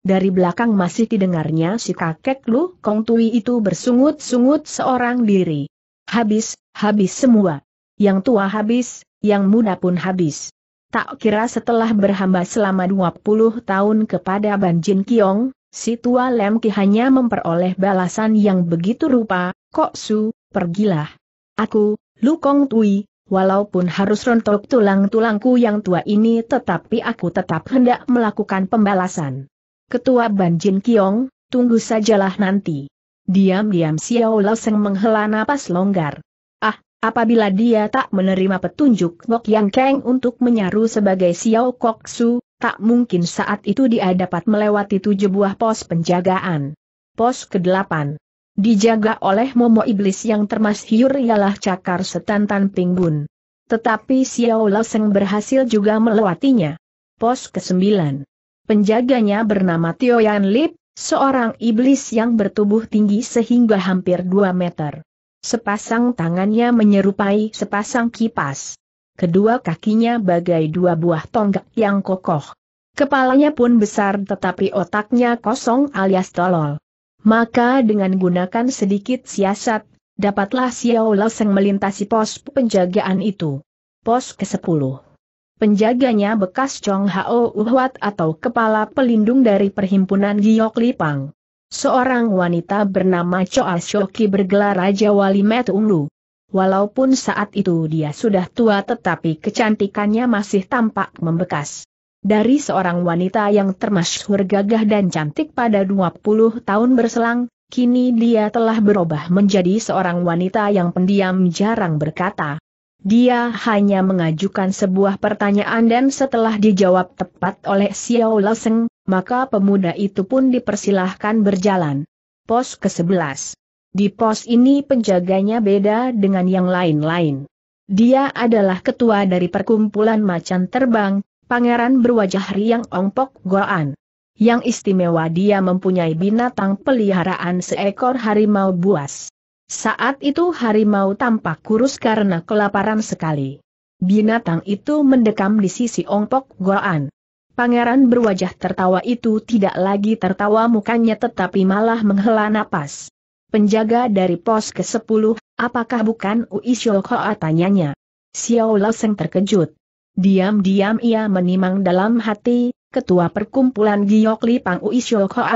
Dari belakang masih didengarnya si kakek Lu Kong Tui itu bersungut-sungut seorang diri. Habis, habis semua. Yang tua habis, yang muda pun habis. Tak kira setelah berhamba selama 20 tahun kepada Ban Jin Kiong, si tua Lem Ki hanya memperoleh balasan yang begitu rupa, Kok Su, pergilah. Aku, Lu Kong Tui, Walaupun harus rontok tulang-tulangku yang tua ini tetapi aku tetap hendak melakukan pembalasan. Ketua Banjin Kiong, tunggu sajalah nanti. Diam-diam Xiao Laseng menghela napas longgar. Ah, apabila dia tak menerima petunjuk Wok Yang Kang untuk menyaru sebagai Xiao Kok Su, tak mungkin saat itu dia dapat melewati tujuh buah pos penjagaan. Pos ke-8 dijaga oleh Momo Iblis yang termasyhur ialah cakar setan Tan Pingbun. Tetapi Xiao Laseng berhasil juga melewatinya. Pos ke-9. Penjaganya bernama Tio Yan Lip, seorang iblis yang bertubuh tinggi sehingga hampir 2 meter. Sepasang tangannya menyerupai sepasang kipas. Kedua kakinya bagai dua buah tonggak yang kokoh. Kepalanya pun besar tetapi otaknya kosong alias tolol. Maka dengan gunakan sedikit siasat, dapatlah Xiao Laseng melintasi pos penjagaan itu. Pos ke-10. Penjaganya bekas Chong Hao Uhwat atau kepala pelindung dari perhimpunan Giok Lipang. Seorang wanita bernama Choa Shoki bergelar Raja Wali Metunglu. Walaupun saat itu dia sudah tua tetapi kecantikannya masih tampak membekas. Dari seorang wanita yang termasyhur gagah dan cantik pada 20 tahun berselang, kini dia telah berubah menjadi seorang wanita yang pendiam jarang berkata. Dia hanya mengajukan sebuah pertanyaan dan setelah dijawab tepat oleh Xiao Laseng, maka pemuda itu pun dipersilahkan berjalan. Pos ke-11. Di pos ini penjaganya beda dengan yang lain-lain. Dia adalah ketua dari perkumpulan macan terbang, pangeran berwajah riang Ongpok Goan. Yang istimewa dia mempunyai binatang peliharaan seekor harimau buas. Saat itu harimau tampak kurus karena kelaparan sekali. Binatang itu mendekam di sisi Ongpok Goan. Pangeran berwajah tertawa itu tidak lagi tertawa mukanya tetapi malah menghela napas. Penjaga dari pos ke-10, apakah bukan Ui Shulkoa tanyanya. Xiao Seng terkejut. Diam-diam ia menimang dalam hati, ketua perkumpulan Giok Li Pang Ui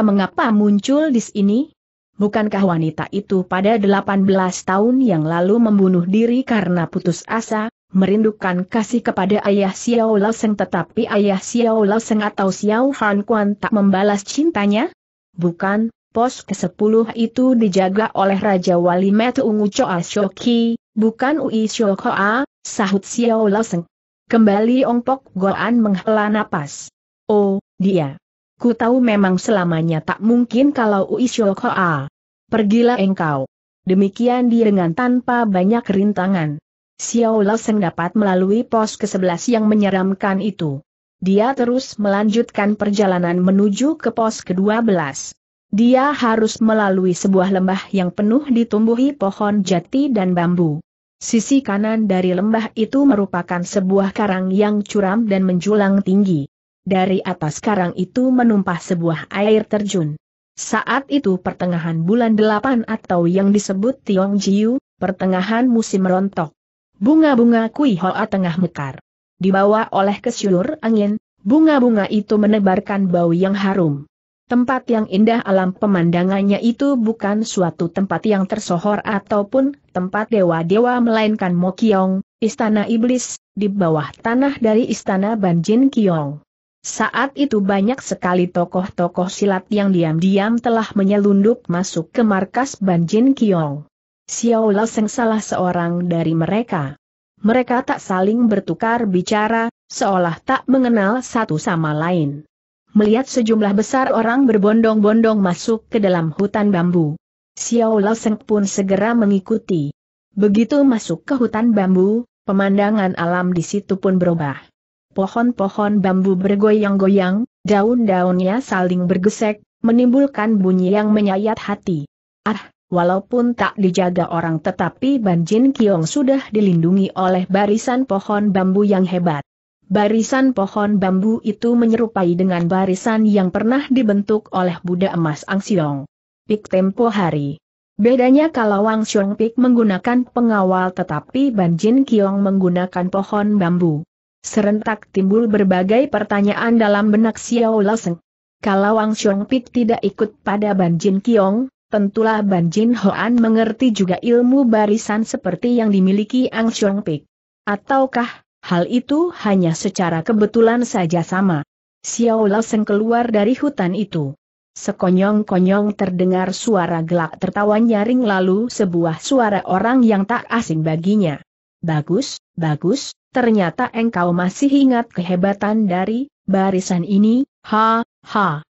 mengapa muncul di sini? Bukankah wanita itu pada 18 tahun yang lalu membunuh diri karena putus asa, merindukan kasih kepada ayah Xiao Seng tetapi ayah Xiao Seng atau Xiao Han Quan tak membalas cintanya? Bukan, Pos ke-10 itu dijaga oleh Raja Wali Metu Ungu Choa Shoki, bukan Ui Shokoa, sahut Xiao Laseng. Kembali Ongpok Goan menghela napas. Oh, dia. Ku tahu memang selamanya tak mungkin kalau Ui Shokoa. Pergilah engkau. Demikian dia dengan tanpa banyak rintangan. Xiao Laseng dapat melalui pos ke-11 yang menyeramkan itu. Dia terus melanjutkan perjalanan menuju ke pos ke-12. Dia harus melalui sebuah lembah yang penuh ditumbuhi pohon jati dan bambu. Sisi kanan dari lembah itu merupakan sebuah karang yang curam dan menjulang tinggi. Dari atas karang itu menumpah sebuah air terjun. Saat itu pertengahan bulan delapan atau yang disebut Tiong Jiu, pertengahan musim rontok. Bunga-bunga kui hoa tengah mekar. Dibawa oleh kesyur angin, bunga-bunga itu menebarkan bau yang harum. Tempat yang indah alam pemandangannya itu bukan suatu tempat yang tersohor ataupun tempat dewa-dewa melainkan Mokyong, istana iblis, di bawah tanah dari istana Banjin Kiong. Saat itu banyak sekali tokoh-tokoh silat yang diam-diam telah menyelundup masuk ke markas Banjin Kiong. Xiao Laseng salah seorang dari mereka. Mereka tak saling bertukar bicara, seolah tak mengenal satu sama lain melihat sejumlah besar orang berbondong-bondong masuk ke dalam hutan bambu. Xiao Seng pun segera mengikuti. Begitu masuk ke hutan bambu, pemandangan alam di situ pun berubah. Pohon-pohon bambu bergoyang-goyang, daun-daunnya saling bergesek, menimbulkan bunyi yang menyayat hati. Ah, walaupun tak dijaga orang tetapi Banjin Kiong sudah dilindungi oleh barisan pohon bambu yang hebat. Barisan pohon bambu itu menyerupai dengan barisan yang pernah dibentuk oleh Buddha emas Angsiong. Pik tempo hari. Bedanya kalau Wang Xiong Pik menggunakan pengawal tetapi Banjin Kiong menggunakan pohon bambu. Serentak timbul berbagai pertanyaan dalam benak Xiao Laseng. Kalau Wang Xiong Pik tidak ikut pada Banjin Kiong, tentulah Banjin Hoan mengerti juga ilmu barisan seperti yang dimiliki Ang Xiong Pik. Ataukah Hal itu hanya secara kebetulan saja sama. Xiao Seng keluar dari hutan itu. Sekonyong-konyong terdengar suara gelak tertawa nyaring lalu sebuah suara orang yang tak asing baginya. Bagus, bagus, ternyata engkau masih ingat kehebatan dari barisan ini, ha, ha.